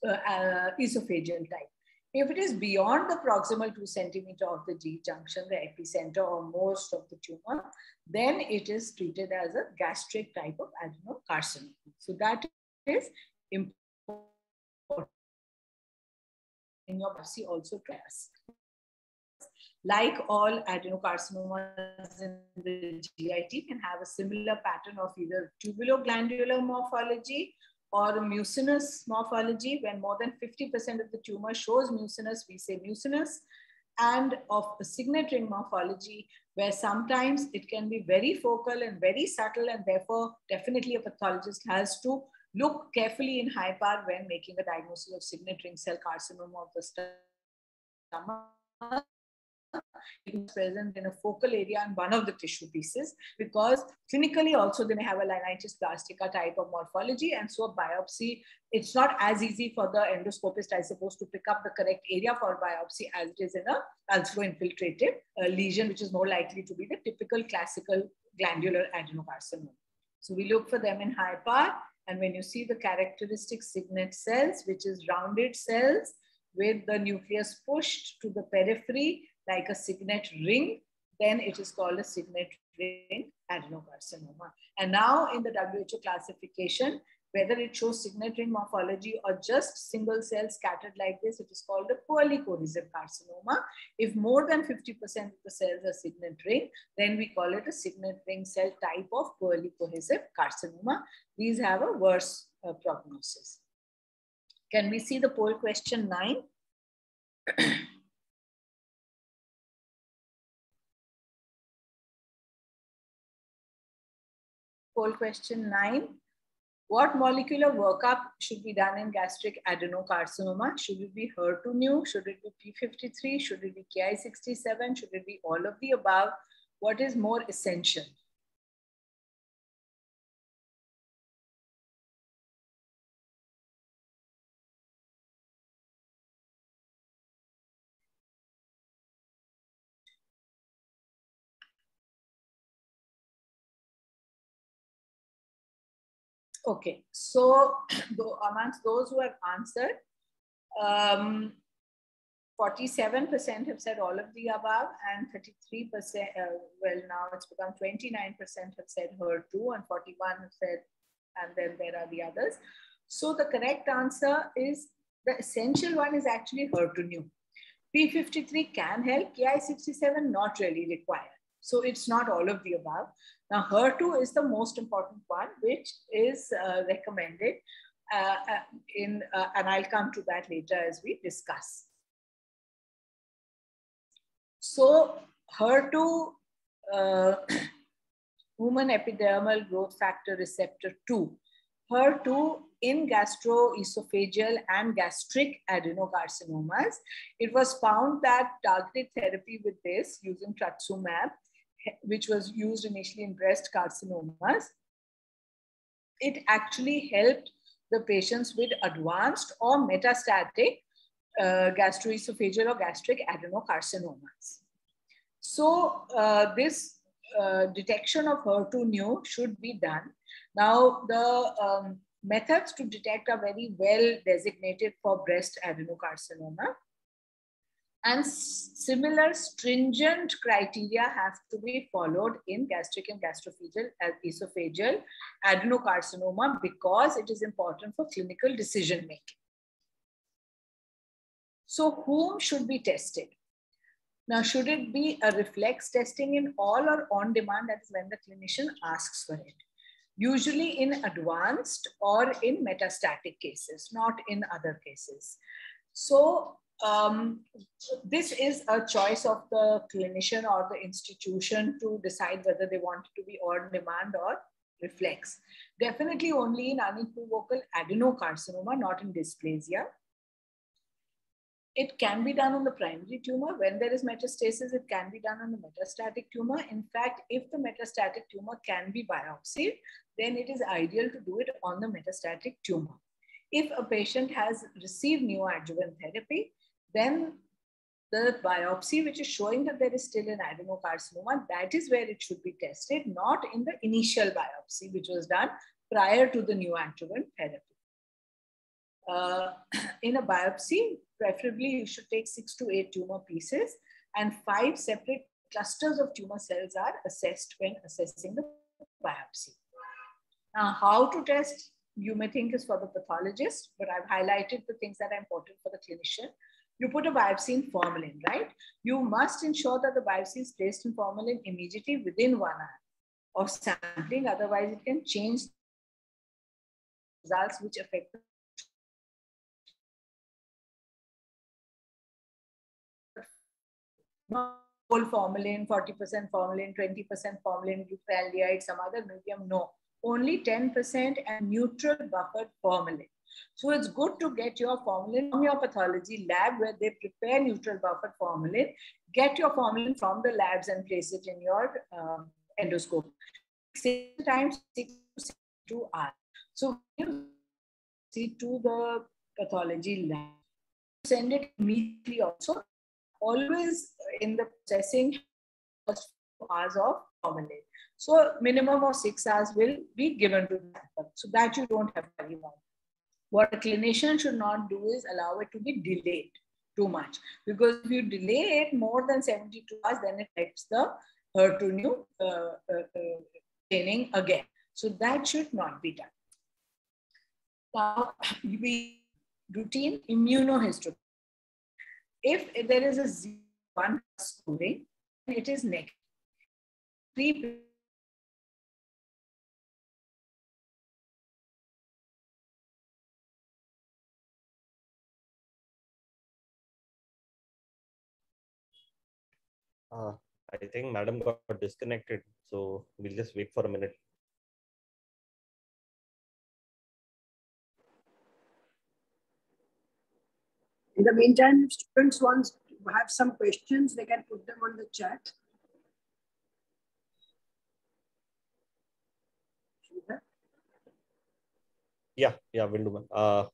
Speaker 2: uh, uh, esophageal type. If it is beyond the proximal two centimeter of the G junction, the epicenter or most of the tumor, then it is treated as a gastric type of adenocarcinoma. So that is important in your biopsy also test. Like all adenocarcinomas in the GIT can have a similar pattern of either tubuloglandular morphology or mucinous morphology, when more than 50% of the tumor shows mucinous, we say mucinous, and of a signet ring morphology, where sometimes it can be very focal and very subtle, and therefore definitely a pathologist has to look carefully in high power when making a diagnosis of signet ring cell carcinoma of the stomach. It is present in a focal area in one of the tissue pieces because clinically also they may have a linitis plastica type of morphology and so a biopsy it's not as easy for the endoscopist i suppose to pick up the correct area for biopsy as it is in a also infiltrative uh, lesion which is more likely to be the typical classical glandular adenocarcinoma. So we look for them in high power and when you see the characteristic signet cells which is rounded cells with the nucleus pushed to the periphery like a signet ring, then it is called a signet ring adenocarcinoma. And now in the WHO classification, whether it shows signet ring morphology or just single cells scattered like this, it is called a poorly cohesive carcinoma. If more than 50% of the cells are signet ring, then we call it a signet ring cell type of poorly cohesive carcinoma. These have a worse uh, prognosis. Can we see the poll question nine? poll question nine. What molecular workup should be done in gastric adenocarcinoma? Should it be HER2-neu? Should it be P53? Should it be Ki67? Should it be all of the above? What is more essential? Okay, so amongst those who have answered, 47% um, have said all of the above, and 33%, uh, well, now it's become 29% have said HER2, and 41 have said, and then there are the others. So the correct answer is the essential one is actually HER2-neu. P53 can help, Ki67 not really required. So it's not all of the above. Now, HER2 is the most important one, which is uh, recommended uh, uh, in, uh, and I'll come to that later as we discuss. So HER2, uh, human epidermal growth factor receptor 2, HER2 in gastroesophageal and gastric adenocarcinomas. It was found that targeted therapy with this using trastuzumab which was used initially in breast carcinomas, it actually helped the patients with advanced or metastatic uh, gastroesophageal or gastric adenocarcinomas. So uh, this uh, detection of HER2-neu should be done. Now the um, methods to detect are very well designated for breast adenocarcinoma and similar stringent criteria have to be followed in gastric and gastrophageal uh, esophageal adenocarcinoma because it is important for clinical decision making. So whom should be tested? Now, should it be a reflex testing in all or on demand? That is when the clinician asks for it. Usually in advanced or in metastatic cases, not in other cases. So um, this is a choice of the clinician or the institution to decide whether they want it to be on demand or reflex. Definitely only in unequivocal adenocarcinoma, not in dysplasia. It can be done on the primary tumor. When there is metastasis, it can be done on the metastatic tumor. In fact, if the metastatic tumor can be biopsied, then it is ideal to do it on the metastatic tumor. If a patient has received neoadjuvant therapy, then the biopsy, which is showing that there is still an adenocarcinoma, that is where it should be tested, not in the initial biopsy, which was done prior to the neoadjuvant therapy. Uh, in a biopsy, preferably you should take six to eight tumor pieces and five separate clusters of tumor cells are assessed when assessing the biopsy. Now, how to test, you may think is for the pathologist, but I've highlighted the things that are important for the clinician you put a biopsy in formalin, right? You must ensure that the biopsy is placed in formalin immediately within one hour of sampling. Otherwise, it can change results which affect whole formalin, 40% formalin, 20% formalin, glutaraldehyde, some other medium. No, only 10% and neutral buffered formalin. So it's good to get your formalin from your pathology lab where they prepare neutral buffer formalin. Get your formalin from the labs and place it in your um, endoscope. Same time, six to hours. So you see to the pathology lab. Send it immediately also. Always in the processing hours of formalin. So minimum of six hours will be given to that. So that you don't have to worry about. What a clinician should not do is allow it to be delayed too much. Because if you delay it more than 72 hours, then it affects the HER2-neu uh, uh, uh, training again. So that should not be done. Now, we routine immunohistochemistry. If there is a one scoring, it is negative.
Speaker 1: Uh, I think madam got disconnected, so we'll just wait for a minute.
Speaker 4: In the meantime, if students want to have some questions, they can put them on the chat.
Speaker 1: Yeah, yeah, we'll do. Uh,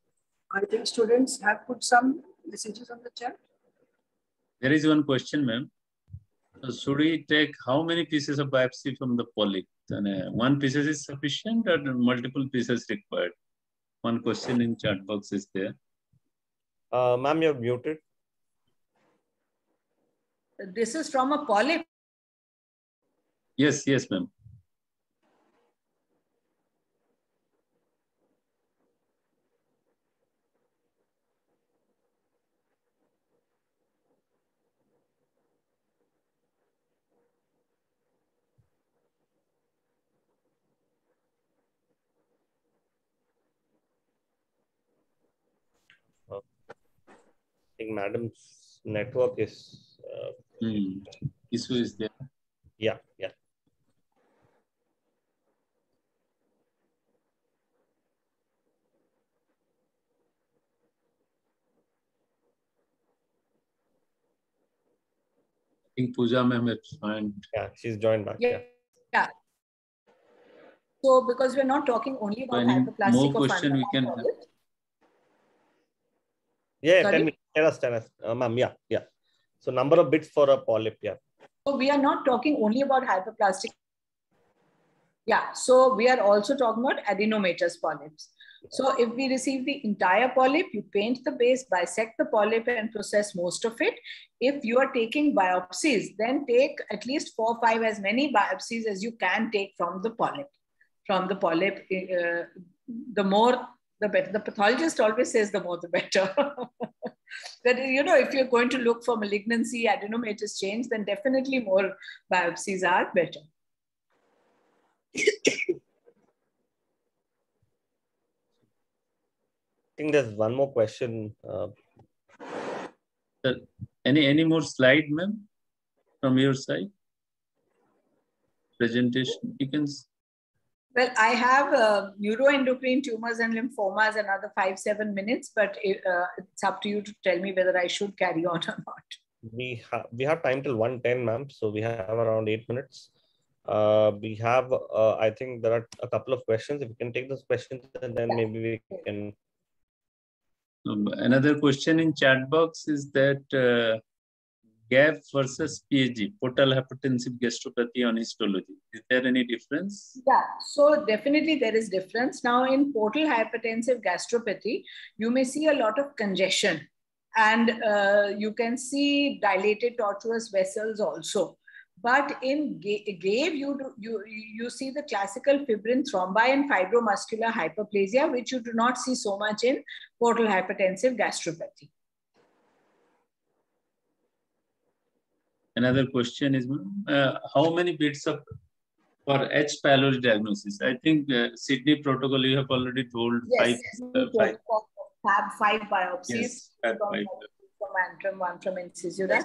Speaker 4: I think students have put some messages on the chat.
Speaker 3: There is one question, ma'am. So should we take how many pieces of biopsy from the polyp? And, uh, one piece is sufficient or multiple pieces required? One question in chat box is there.
Speaker 1: uh, ma'am, you're muted.
Speaker 2: This is from a polyp.
Speaker 3: Yes, yes, ma'am.
Speaker 1: Madam's network is, uh,
Speaker 3: Hmm. Issue is there.
Speaker 1: yeah, yeah.
Speaker 3: I think Pooja ma'am has joined.
Speaker 1: Yeah, she's joined back.
Speaker 2: Yeah.
Speaker 1: Yeah.
Speaker 2: So because we're not talking only about
Speaker 3: any
Speaker 2: hyperplastic
Speaker 3: more question we can
Speaker 2: fundamental
Speaker 1: Yeah,
Speaker 2: Sorry?
Speaker 1: tell me, tell us, uh, ma'am. Yeah, yeah. So number of bits for a polyp. Yeah.
Speaker 2: So we are not talking only about hyperplastic. Yeah, so we are also talking about adenomatous polyps. So if we receive the entire polyp, you paint the base, bisect the polyp and process most of it. If you are taking biopsies, then take at least four, five, as many biopsies as you can take from the polyp. From the polyp, uh, the more, the better. The pathologist always says the more, the better. that you know if you're going to look for malignancy adenomatous change then definitely more biopsies are better
Speaker 1: I think there's one more question. Uh,
Speaker 3: Any any more slide, ma'am, from your side? Presentation. You can. S-
Speaker 2: well i have uh, neuroendocrine tumors and lymphomas another five seven minutes but uh, it's up to you to tell me whether i should carry on or not.
Speaker 1: We have we have time till 110 ma'am so we have around eight minutes. Uh we have uh, i think there are a couple of questions. If you can take those questions and then
Speaker 2: Yeah.
Speaker 1: maybe we can
Speaker 3: Um, Another question in chat box is that uh, GAVE versus PAG, portal hypertensive gastropathy on histology. Is there any difference?
Speaker 2: Yeah, so definitely there is difference. Now in portal hypertensive gastropathy, you may see a lot of congestion and uh, you can see dilated tortuous vessels also. But in GAVE, you, do, you, you see the classical fibrin thrombi and fibromuscular hyperplasia, which you do not see so much in portal hypertensive gastropathy.
Speaker 3: Another question is, uh, how many bits of for H. pylori diagnosis? I think uh, Sydney protocol you have already told
Speaker 2: Yes,
Speaker 3: five. uh, five.
Speaker 2: Fab five biopsies,
Speaker 3: Yes,
Speaker 2: two
Speaker 3: five, five.
Speaker 2: from antrum, one from incisura.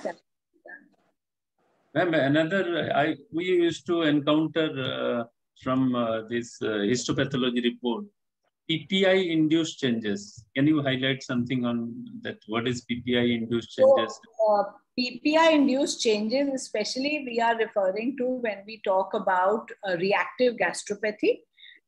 Speaker 3: Ma'am, another, I, we used to encounter uh, from uh, this uh, histopathology report, PPI induced changes. Can you highlight something on that? What is PPI induced
Speaker 2: So,
Speaker 3: changes?
Speaker 2: uh, PPI induced changes, especially we are referring to when we talk about uh, reactive gastropathy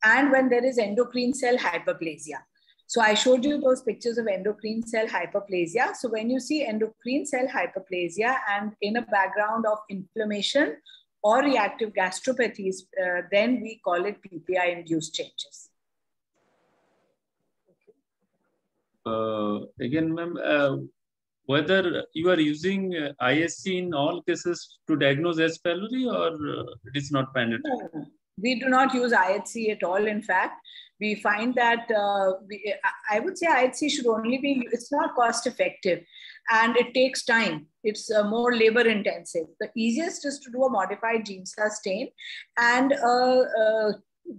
Speaker 2: and when there is endocrine cell hyperplasia. So I showed you those pictures of endocrine cell hyperplasia. So when you see endocrine cell hyperplasia and in a background of inflammation or reactive gastropathies, uh, then we call it PPI induced changes.
Speaker 3: Uh, again, ma'am, uh, whether you are using uh, IHC in all cases to diagnose H. pylori or uh, it is not mandatory?
Speaker 2: We do not use IHC at all. In fact, we find that uh, we, I would say IHC should only be, it's not cost effective and it takes time. It's uh, more labor intensive. The easiest is to do a modified Giemsa stain and uh, uh,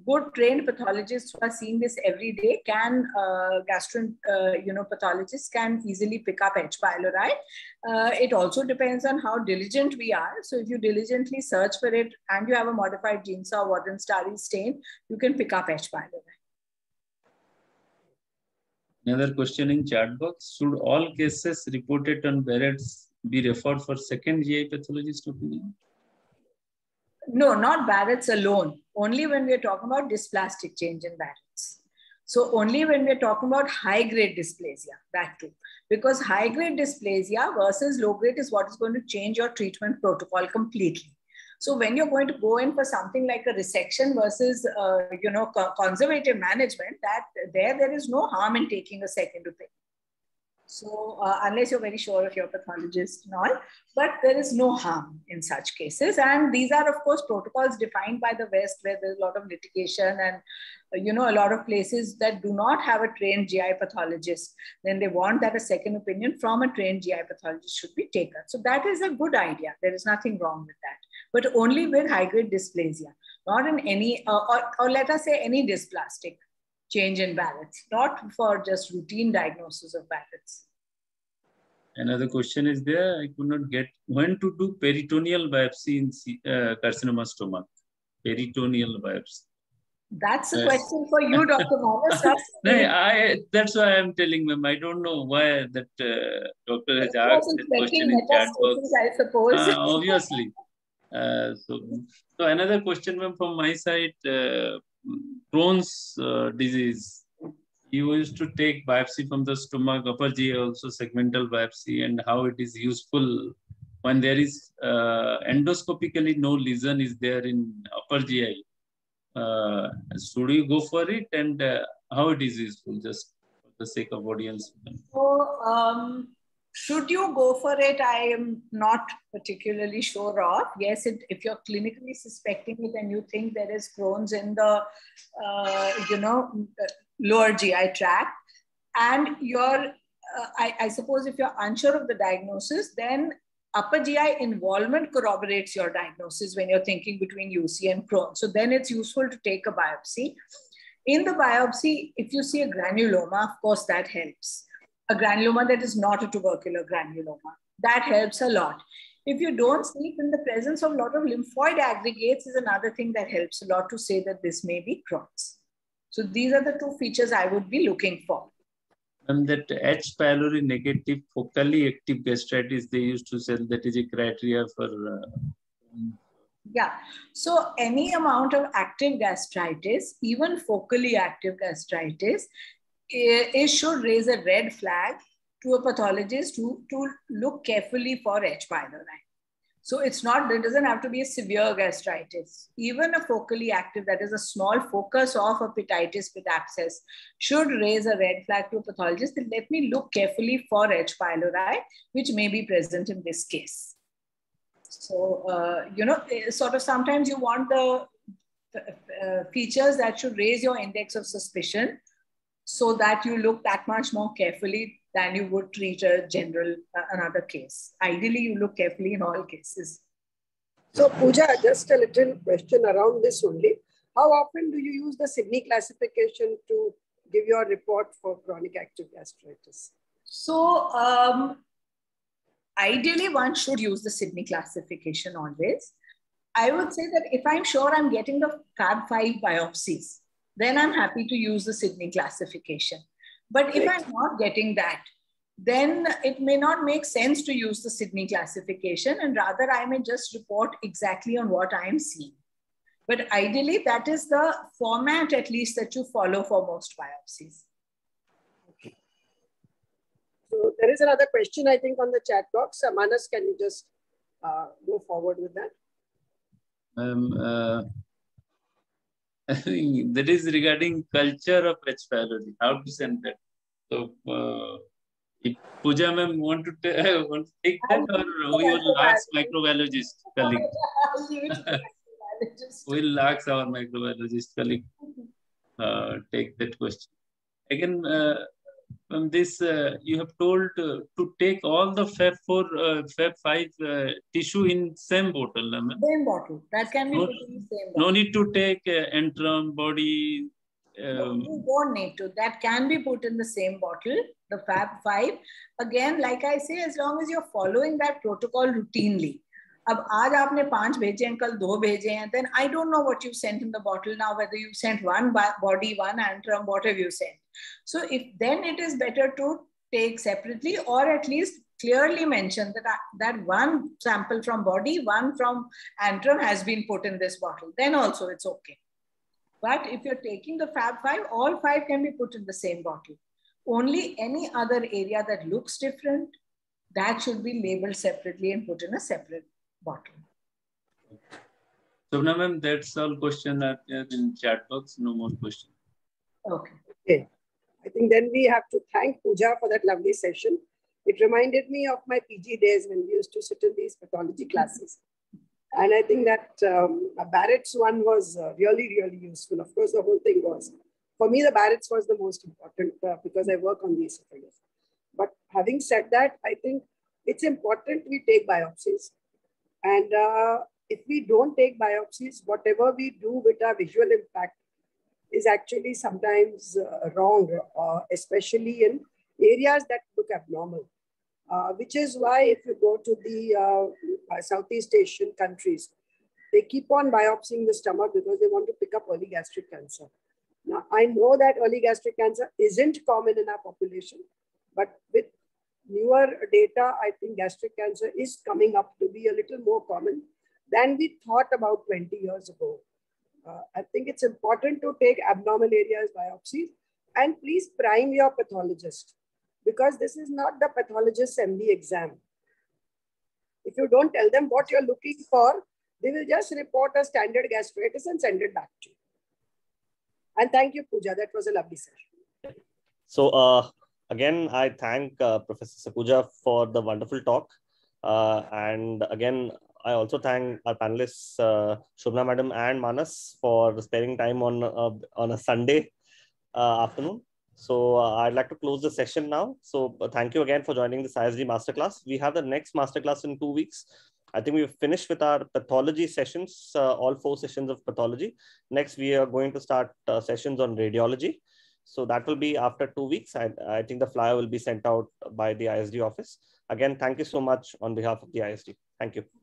Speaker 2: good trained pathologists who are seeing this every day can uh, gastro uh, you know pathologists can easily pick up H pylori. Uh, it also depends on how diligent we are. So if you diligently search for it and you have a modified Giemsa or Warthin Starry stain, you can pick up H pylori.
Speaker 3: Another question in chat box: Should all cases reported on Barrett's be referred for second GI pathologist opinion?
Speaker 2: No, not Barrett's alone. Only when we're talking about dysplastic change in Barrett's. So only when we're talking about high grade dysplasia, that too. Because high grade dysplasia versus low grade is what is going to change your treatment protocol completely. So when you're going to go in for something like a resection versus, uh, you know, conservative management, that there, there is no harm in taking a second opinion. So uh, unless you're very sure of your pathologist and all, but there is no harm in such cases. And these are, of course, protocols defined by the West where there's a lot of litigation and, uh, you know, a lot of places that do not have a trained GI pathologist. Then they want that a second opinion from a trained GI pathologist should be taken. So that is a good idea. There is nothing wrong with that, but only with high grade dysplasia, not in any, uh, or, or let us say any dysplastic change in Barrett's, not for just routine diagnosis of Barrett's.
Speaker 3: Another question is there, I could not get when to do peritoneal biopsy in uh, carcinoma stomach. Peritoneal biopsy.
Speaker 2: That's a uh, question for you, Dr. Manas.
Speaker 3: no, I, that's why I'm telling them. I don't know why that uh, doctor has asked that question in chat box.
Speaker 2: I suppose.
Speaker 3: Uh, obviously. Uh, so, so another question from my side. Uh, Crohn's uh, disease, you used to take biopsy from the stomach, upper GI also segmental biopsy, and how it is useful when there is uh, endoscopically no lesion is there in upper GI. Uh, should you go for it, and uh, how it is useful, just for the sake of audience?
Speaker 2: So, um, should you go for it? I am not particularly sure of. Yes, it, if you're clinically suspecting it and you think there is Crohn's in the, uh, you know, lower GI tract, and you're, uh, I, I suppose if you're unsure of the diagnosis, then upper GI involvement corroborates your diagnosis when you're thinking between UC and Crohn. So then it's useful to take a biopsy. In the biopsy, if you see a granuloma, of course, that helps a granuloma that is not a tubercular granuloma. That helps a lot. If you don't sleep in the presence of a lot of lymphoid aggregates is another thing that helps a lot to say that this may be Crohn's. So these are the two features I would be looking for.
Speaker 3: And that H. pylori negative focally active gastritis, they used to say that is a criteria for. Uh,
Speaker 2: yeah. So any amount of active gastritis, even focally active gastritis, it should raise a red flag to a pathologist to, to look carefully for H. pylori. So it's not, there doesn't have to be a severe gastritis. Even a focally active, that is a small focus of a pititis pit abscess, should raise a red flag to a pathologist. Let me look carefully for H. pylori, which may be present in this case. So, uh, you know, eh, sort of sometimes you want the uh, features that should raise your index of suspicion so that you look that much more carefully than you would treat a general uh, another case. Ideally, you look carefully in all cases.
Speaker 4: So, Pooja, just a little question around this only. How often do you use the Sydney classification to give your report for chronic active gastritis?
Speaker 2: So, um, ideally, one should use the Sydney classification always. I would say that if I'm sure I'm getting the Fab 5 biopsies, then I'm happy to use the Sydney classification. But if I'm not getting that, then it may not make sense to use the Sydney classification and rather I may just report exactly on what I am seeing. But ideally, that is the format at least that you follow for most biopsies.
Speaker 4: Okay. So there is another question, I think, on the chat box. Uh, Manas, can you just uh, go forward with that?
Speaker 3: Um, uh, that is regarding culture of pylori, how to send that. So, uh, if Pooja ma'am want to, want to take that or we will ask microbiologist colleague. we'll ask our microbiologist colleague. uh, take that question. Again, uh, um, this uh, you have told uh, to take all the Fab four, uh, Fab five uh, tissue in same bottle. lemon.
Speaker 2: Same bottle. That can be
Speaker 3: no,
Speaker 2: same. Bottle.
Speaker 3: No need to take uh, antrum body. Um, no,
Speaker 2: you don't need to. That can be put in the same bottle. The Fab five. Again, like I say, as long as you're following that protocol routinely. अब आज आपने पांच भेजे हैं कल दो भेजे हैं then I don't know what you sent in the bottle now whether you sent one body one antrum what have you sent so if then it is better to take separately or at least clearly mention that uh, that one sample from body one from antrum has been put in this bottle then also it's okay but if you're taking the Fab 5, all five can be put in the same bottle. Only any other area that looks different, that should be labeled separately and put in a separate bottle.
Speaker 3: so now, ma'am, that's all question are uh, in chat box. No more question.
Speaker 2: Okay.
Speaker 4: Okay. I think then we have to thank Pooja for that lovely session. It reminded me of my PG days when we used to sit in these pathology classes. And I think that um, Barrett's one was uh, really, really useful. Of course, the whole thing was. For me, the Barrett's was the most important uh, because I work on these esophagus. But having said that, I think it's important we take biopsies. And uh, if we don't take biopsies, whatever we do with our visual impact is actually sometimes uh, wrong, uh, especially in areas that look abnormal. Uh, which is why if you go to the uh, Southeast Asian countries, they keep on biopsying the stomach because they want to pick up early gastric cancer. Now, I know that early gastric cancer isn't common in our population, but with newer data, I think gastric cancer is coming up to be a little more common than we thought about 20 years ago. Uh, I think it's important to take abnormal areas biopsies and please prime your pathologist because this is not the pathologist's MD exam. If you don't tell them what you're looking for, they will just report a standard gastritis and send it back to you. And thank you, Pooja. That was a lovely session.
Speaker 1: So uh, again, I thank uh, Professor Sakhuja for the wonderful talk. Uh, and again, I also thank our panelists, uh, Shobna Madam and Manas for sparing time on, uh, on a Sunday uh, afternoon. So uh, I'd like to close the session now. So uh, thank you again for joining this ISG masterclass. We have the next masterclass in two weeks. I think we've finished with our pathology sessions, uh, all four sessions of pathology. Next, we are going to start sessions on radiology. So that will be after two weeks. I, I think the flyer will be sent out by the ISG office. Again, thank you so much on behalf of the ISG. Thank you.